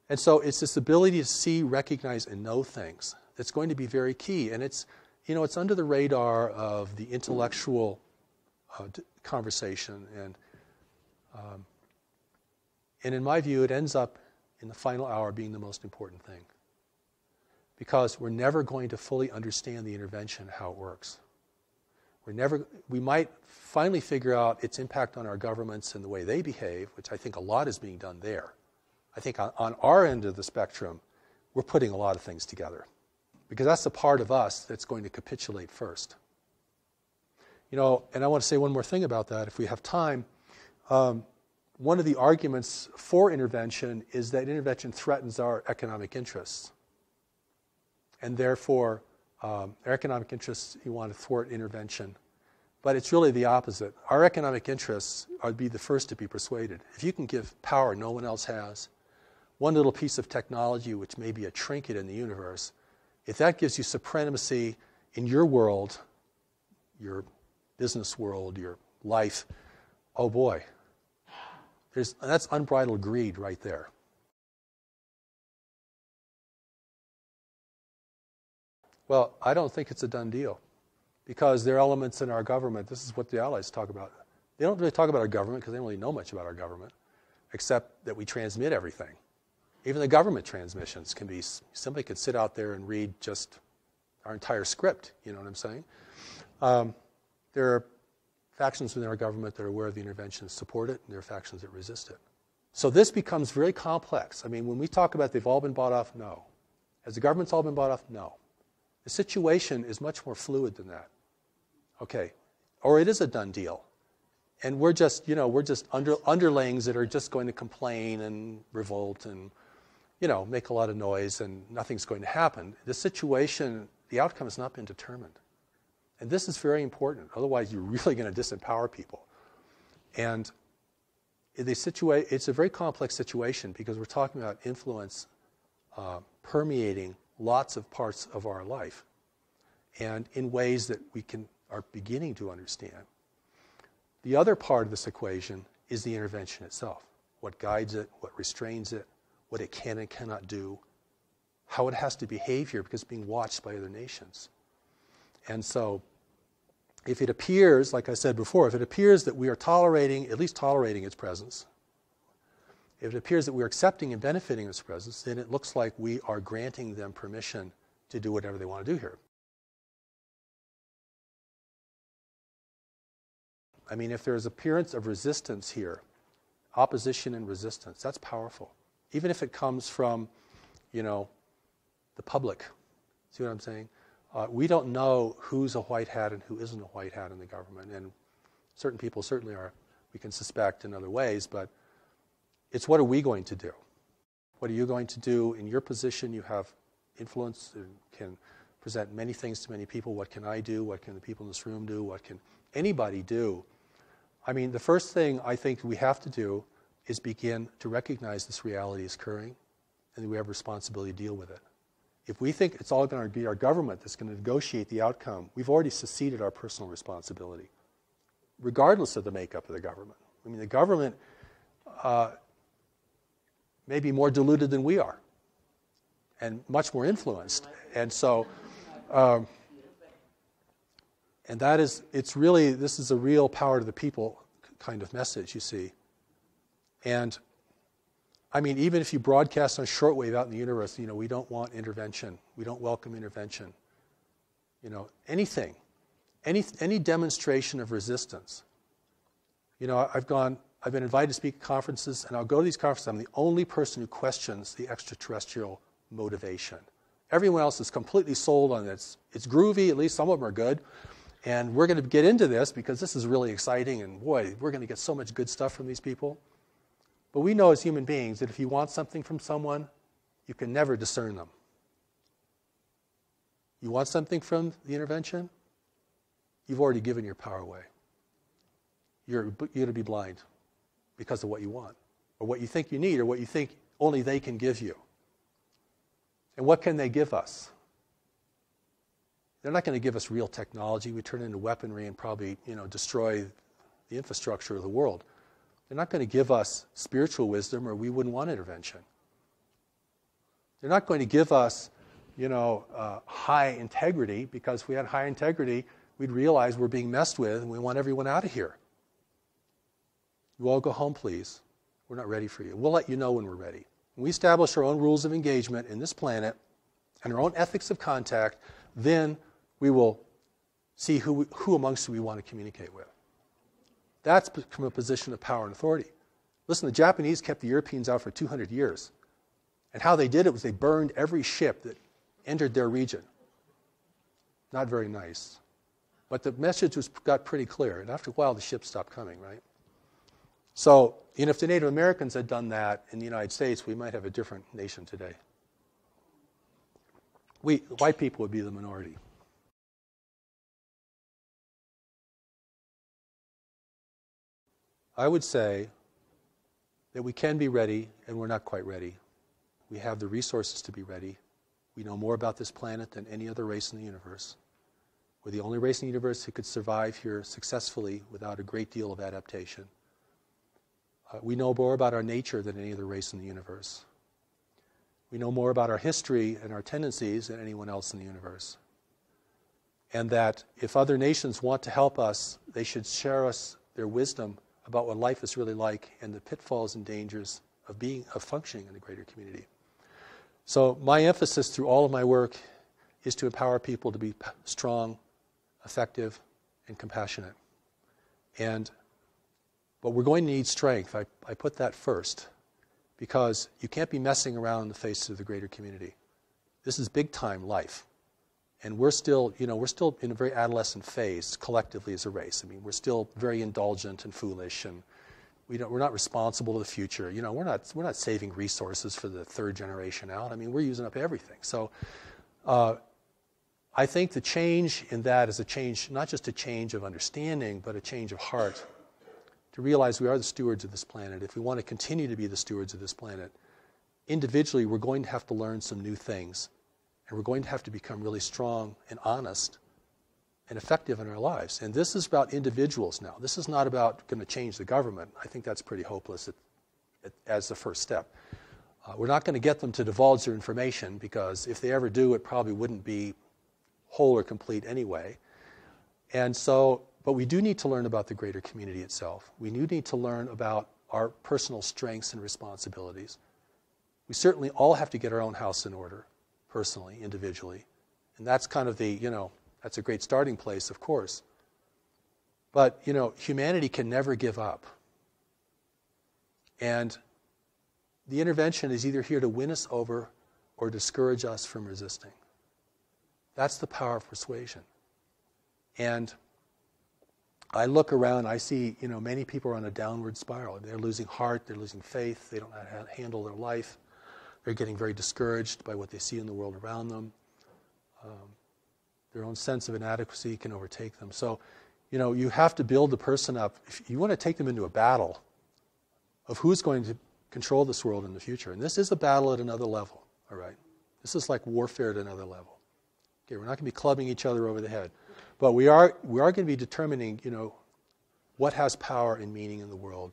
And so it's this ability to see, recognize, and know things that's going to be very key. And it's, you know, it's under the radar of the intellectual uh, conversation. And, um, and in my view, it ends up in the final hour being the most important thing. Because we're never going to fully understand the intervention, how it works. We're never, we might finally figure out its impact on our governments and the way they behave, which I think a lot is being done there. I think on, on our end of the spectrum, we're putting a lot of things together because that's the part of us that's going to capitulate first. You know, and I want to say one more thing about that if we have time. Um, one of the arguments for intervention is that intervention threatens our economic interests. And therefore, um, our economic interests, you want to thwart intervention. But it's really the opposite. Our economic interests would be the first to be persuaded. If you can give power no one else has, one little piece of technology, which may be a trinket in the universe, if that gives you supremacy in your world, your business world, your life, oh boy, There's, that's unbridled greed right there. Well, I don't think it's a done deal because there are elements in our government. This is what the Allies talk about. They don't really talk about our government because they don't really know much about our government, except that we transmit everything. Even the government transmissions can be, somebody could sit out there and read just our entire script, you know what I'm saying? Um, there are factions within our government that are aware of the intervention support it, and there are factions that resist it. So this becomes very complex. I mean, when we talk about they've all been bought off, no. Has the government's all been bought off? No. The situation is much more fluid than that. Okay. Or it is a done deal. And we're just, you know, we're just under, underlings that are just going to complain and revolt and, you know, make a lot of noise and nothing's going to happen. The situation, the outcome has not been determined. And this is very important. Otherwise, you're really going to disempower people. And the situa- it's a very complex situation because we're talking about influence uh, permeating lots of parts of our life and in ways that we can, are beginning to understand. The other part of this equation is the intervention itself what guides it, what restrains it, what it can and cannot do, how it has to behave here because it's being watched by other nations. And so, if it appears, like I said before, if it appears that we are tolerating, at least tolerating its presence, if it appears that we're accepting and benefiting this presence, then it looks like we are granting them permission to do whatever they want to do here. I mean, if there's appearance of resistance here, opposition and resistance, that's powerful. Even if it comes from, you know, the public. See what I'm saying? Uh, we don't know who's a white hat and who isn't a white hat in the government, and certain people certainly are. We can suspect in other ways, but it's what are we going to do? What are you going to do in your position? You have influence and can present many things to many people. What can I do? What can the people in this room do? What can anybody do? I mean, the first thing I think we have to do is begin to recognize this reality is occurring and that we have a responsibility to deal with it. If we think it's all going to be our government that's going to negotiate the outcome, we've already seceded our personal responsibility, regardless of the makeup of the government. I mean, the government uh, may be more deluded than we are and much more influenced. And so, um, and that is, it's really, this is a real power to the people kind of message, you see. And I mean, even if you broadcast on shortwave out in the universe, you know, we don't want intervention. We don't welcome intervention. You know, anything, any, any demonstration of resistance. You know, I've gone, I've been invited to speak at conferences, and I'll go to these conferences. I'm the only person who questions the extraterrestrial motivation. Everyone else is completely sold on it. It's groovy, at least some of them are good. And we're going to get into this because this is really exciting, and boy, we're going to get so much good stuff from these people. But we know as human beings that if you want something from someone, you can never discern them. You want something from the intervention? You've already given your power away. You're, you're going to be blind because of what you want, or what you think you need, or what you think only they can give you. And what can they give us? They're not going to give us real technology. We turn into weaponry and probably, you know, destroy the infrastructure of the world. They're not going to give us spiritual wisdom, or we wouldn't want intervention. They're not going to give us, you know, uh, high integrity because if we had high integrity, we'd realize we're being messed with and we want everyone out of here. You all go home, please. We're not ready for you. We'll let you know when we're ready. When we establish our own rules of engagement in this planet and our own ethics of contact, then we will see who, who amongst you we want to communicate with. That's from a position of power and authority. Listen, the Japanese kept the Europeans out for 200 years. And how they did it was they burned every ship that entered their region. Not very nice. But the message was, got pretty clear. And after a while, the ships stopped coming, right? So, know, if the Native Americans had done that in the United States, we might have a different nation today. We, white people would be the minority. I would say that we can be ready and we're not quite ready. We have the resources to be ready. We know more about this planet than any other race in the universe. We're the only race in the universe who could survive here successfully without a great deal of adaptation. Uh, we know more about our nature than any other race in the universe. We know more about our history and our tendencies than anyone else in the universe. And that if other nations want to help us, they should share us their wisdom about what life is really like and the pitfalls and dangers of being of functioning in a greater community. So my emphasis through all of my work is to empower people to be strong, effective, and compassionate. And but we're going to need strength. I, I put that first because you can't be messing around in the face of the greater community. This is big time life. And we're still, you know, we're still in a very adolescent phase collectively as a race. I mean, we're still very indulgent and foolish and we don't, we're not responsible to the future. You know, we're not, we're not saving resources for the third generation out. I mean, we're using up everything. So uh, I think the change in that is a change, not just a change of understanding, but a change of heart to realize we are the stewards of this planet. If we want to continue to be the stewards of this planet, individually, we're going to have to learn some new things. And we're going to have to become really strong and honest and effective in our lives. And this is about individuals now. This is not about going to change the government. I think that's pretty hopeless at, at, as the first step. Uh, we're not going to get them to divulge their information because if they ever do, it probably wouldn't be whole or complete anyway. And so but we do need to learn about the greater community itself. We do need to learn about our personal strengths and responsibilities. We certainly all have to get our own house in order, personally, individually. And that's kind of the, you know, that's a great starting place, of course. But, you know, humanity can never give up. And the intervention is either here to win us over or discourage us from resisting. That's the power of persuasion. And I look around, I see, you know, many people are on a downward spiral. They're losing heart, they're losing faith, they don't know how to handle their life. They're getting very discouraged by what they see in the world around them. Um, their own sense of inadequacy can overtake them. So, you know, you have to build the person up. If you want to take them into a battle of who's going to control this world in the future, and this is a battle at another level, all right? This is like warfare at another level. Okay, we're not going to be clubbing each other over the head. But we are, we are going to be determining, you know, what has power and meaning in the world.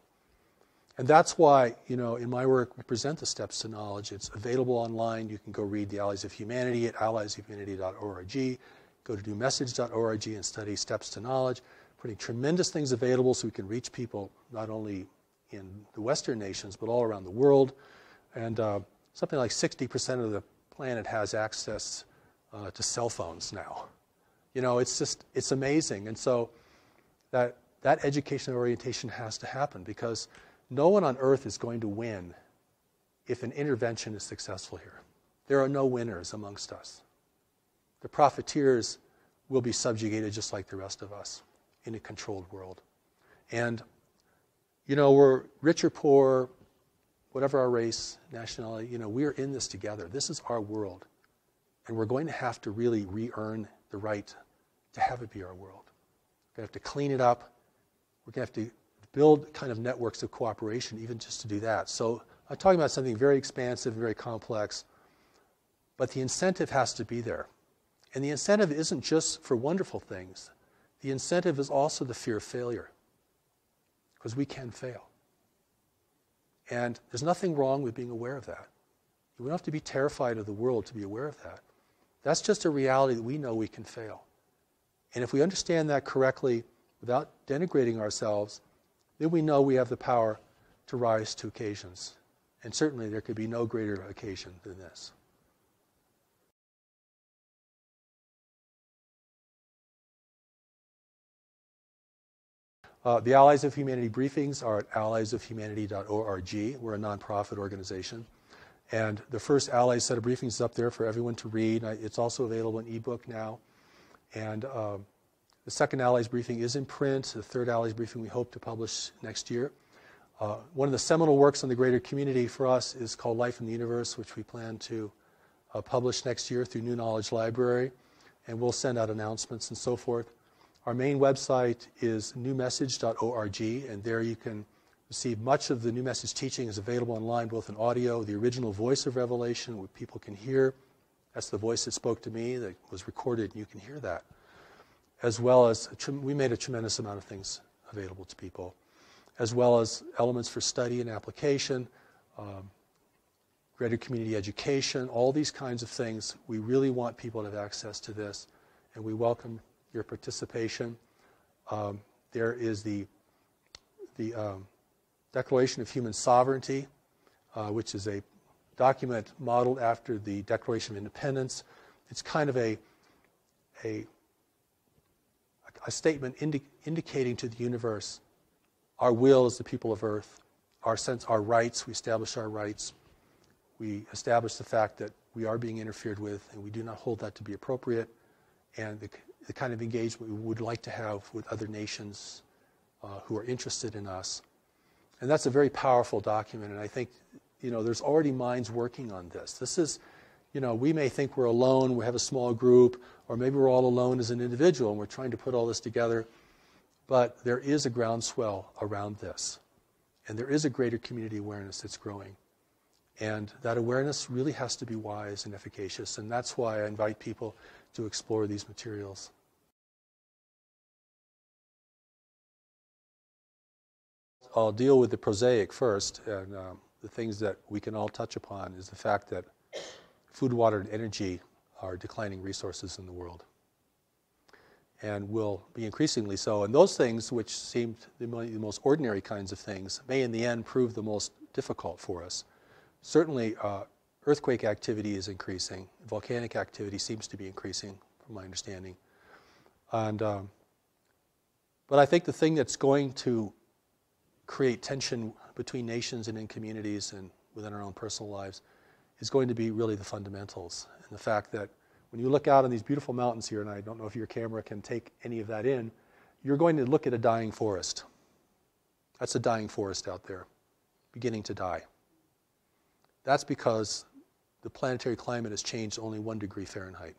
And that's why, you know, in my work, we present the steps to knowledge. It's available online. You can go read the Allies of Humanity at alliesofhumanity.org. Go to newmessage.org and study steps to knowledge. Putting tremendous things available so we can reach people not only in the Western nations, but all around the world. And uh, something like 60% of the planet has access uh, to cell phones now. You know, it's just, it's amazing. And so that, that education orientation has to happen because no one on earth is going to win if an intervention is successful here. there are no winners amongst us. The profiteers will be subjugated just like the rest of us in a controlled world. And, you know, we're rich or poor, whatever our race, nationality, you know, we're in this together. This is our world. And we're going to have to really re earn the right to have it be our world. We're going to have to clean it up. We're going to have to build kind of networks of cooperation, even just to do that. So I'm talking about something very expansive, and very complex, but the incentive has to be there. And the incentive isn't just for wonderful things, the incentive is also the fear of failure, because we can fail. And there's nothing wrong with being aware of that. You don't have to be terrified of the world to be aware of that. That's just a reality that we know we can fail. And if we understand that correctly without denigrating ourselves, then we know we have the power to rise to occasions. And certainly there could be no greater occasion than this. Uh, the Allies of Humanity briefings are at alliesofhumanity.org. We're a nonprofit organization. And the first Allies set of briefings is up there for everyone to read. It's also available in ebook now. And uh, the second Allies briefing is in print. The third Allies briefing we hope to publish next year. Uh, one of the seminal works on the greater community for us is called Life in the Universe, which we plan to uh, publish next year through New Knowledge Library. And we'll send out announcements and so forth. Our main website is newmessage.org, and there you can receive much of the New Message teaching is available online, both in audio, the original voice of Revelation, what people can hear. That's the voice that spoke to me, that was recorded, and you can hear that. As well as, we made a tremendous amount of things available to people, as well as elements for study and application, um, greater community education, all these kinds of things. We really want people to have access to this, and we welcome your participation. Um, there is the, the um, Declaration of Human Sovereignty, uh, which is a document modeled after the Declaration of Independence. It's kind of a, a, a statement indi- indicating to the universe our will as the people of Earth, our sense, our rights. We establish our rights. We establish the fact that we are being interfered with, and we do not hold that to be appropriate. And the the kind of engagement we would like to have with other nations uh, who are interested in us. And that's a very powerful document, and I think, you know, there's already minds working on this. This is, you know, we may think we're alone, we have a small group, or maybe we're all alone as an individual and we're trying to put all this together. But there is a groundswell around this, and there is a greater community awareness that's growing. And that awareness really has to be wise and efficacious, and that's why I invite people to explore these materials. I'll deal with the prosaic first, and um, the things that we can all touch upon is the fact that food, water, and energy are declining resources in the world, and will be increasingly so. And those things, which seem the most ordinary kinds of things, may in the end prove the most difficult for us. Certainly, uh, earthquake activity is increasing. Volcanic activity seems to be increasing, from my understanding. And, um, but I think the thing that's going to create tension between nations and in communities and within our own personal lives is going to be really the fundamentals. And the fact that when you look out on these beautiful mountains here, and I don't know if your camera can take any of that in, you're going to look at a dying forest. That's a dying forest out there, beginning to die. That's because the planetary climate has changed only one degree Fahrenheit.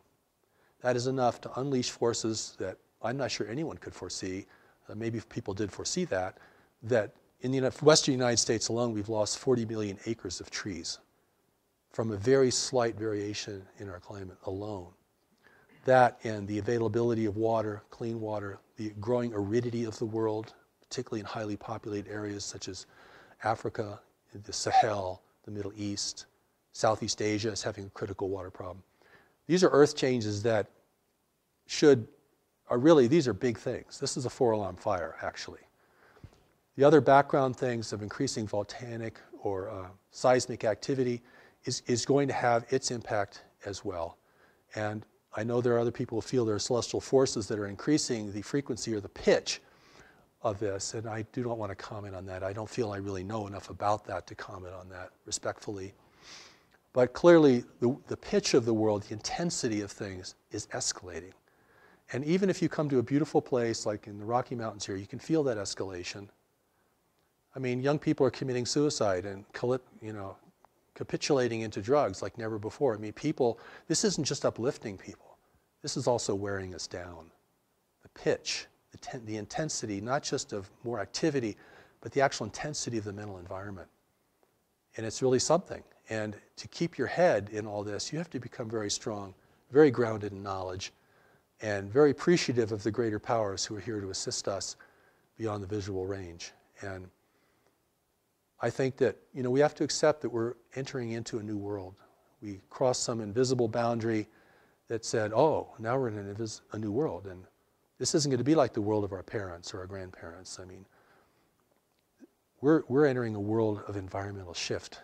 That is enough to unleash forces that I'm not sure anyone could foresee. Uh, maybe people did foresee that, that in the western United States alone, we've lost 40 million acres of trees from a very slight variation in our climate alone. That and the availability of water, clean water, the growing aridity of the world, particularly in highly populated areas such as Africa, the Sahel, the Middle East, Southeast Asia is having a critical water problem. These are earth changes that should, are really, these are big things. This is a four alarm fire, actually. The other background things of increasing volcanic or uh, seismic activity is, is going to have its impact as well. And I know there are other people who feel there are celestial forces that are increasing the frequency or the pitch of this, and I do not want to comment on that. I don't feel I really know enough about that to comment on that respectfully. But clearly, the, the pitch of the world, the intensity of things is escalating. And even if you come to a beautiful place like in the Rocky Mountains here, you can feel that escalation. I mean, young people are committing suicide and you know, capitulating into drugs like never before. I mean, people, this isn't just uplifting people, this is also wearing us down. The pitch, the, the intensity, not just of more activity, but the actual intensity of the mental environment. And it's really something. And to keep your head in all this, you have to become very strong, very grounded in knowledge, and very appreciative of the greater powers who are here to assist us beyond the visual range. And I think that you know we have to accept that we're entering into a new world. We crossed some invisible boundary that said, "Oh, now we're in an a new world," and this isn't going to be like the world of our parents or our grandparents. I mean, we're we're entering a world of environmental shift,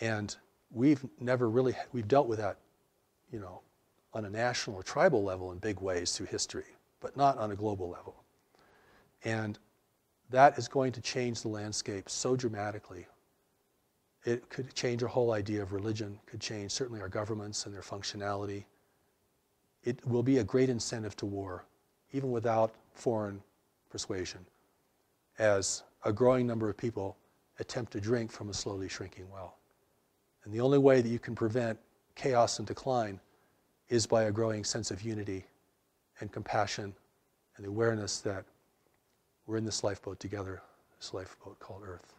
and we've never really we've dealt with that, you know, on a national or tribal level in big ways through history, but not on a global level. And that is going to change the landscape so dramatically. It could change our whole idea of religion, could change certainly our governments and their functionality. It will be a great incentive to war, even without foreign persuasion, as a growing number of people attempt to drink from a slowly shrinking well. And the only way that you can prevent chaos and decline is by a growing sense of unity and compassion and the awareness that we're in this lifeboat together, this lifeboat called Earth.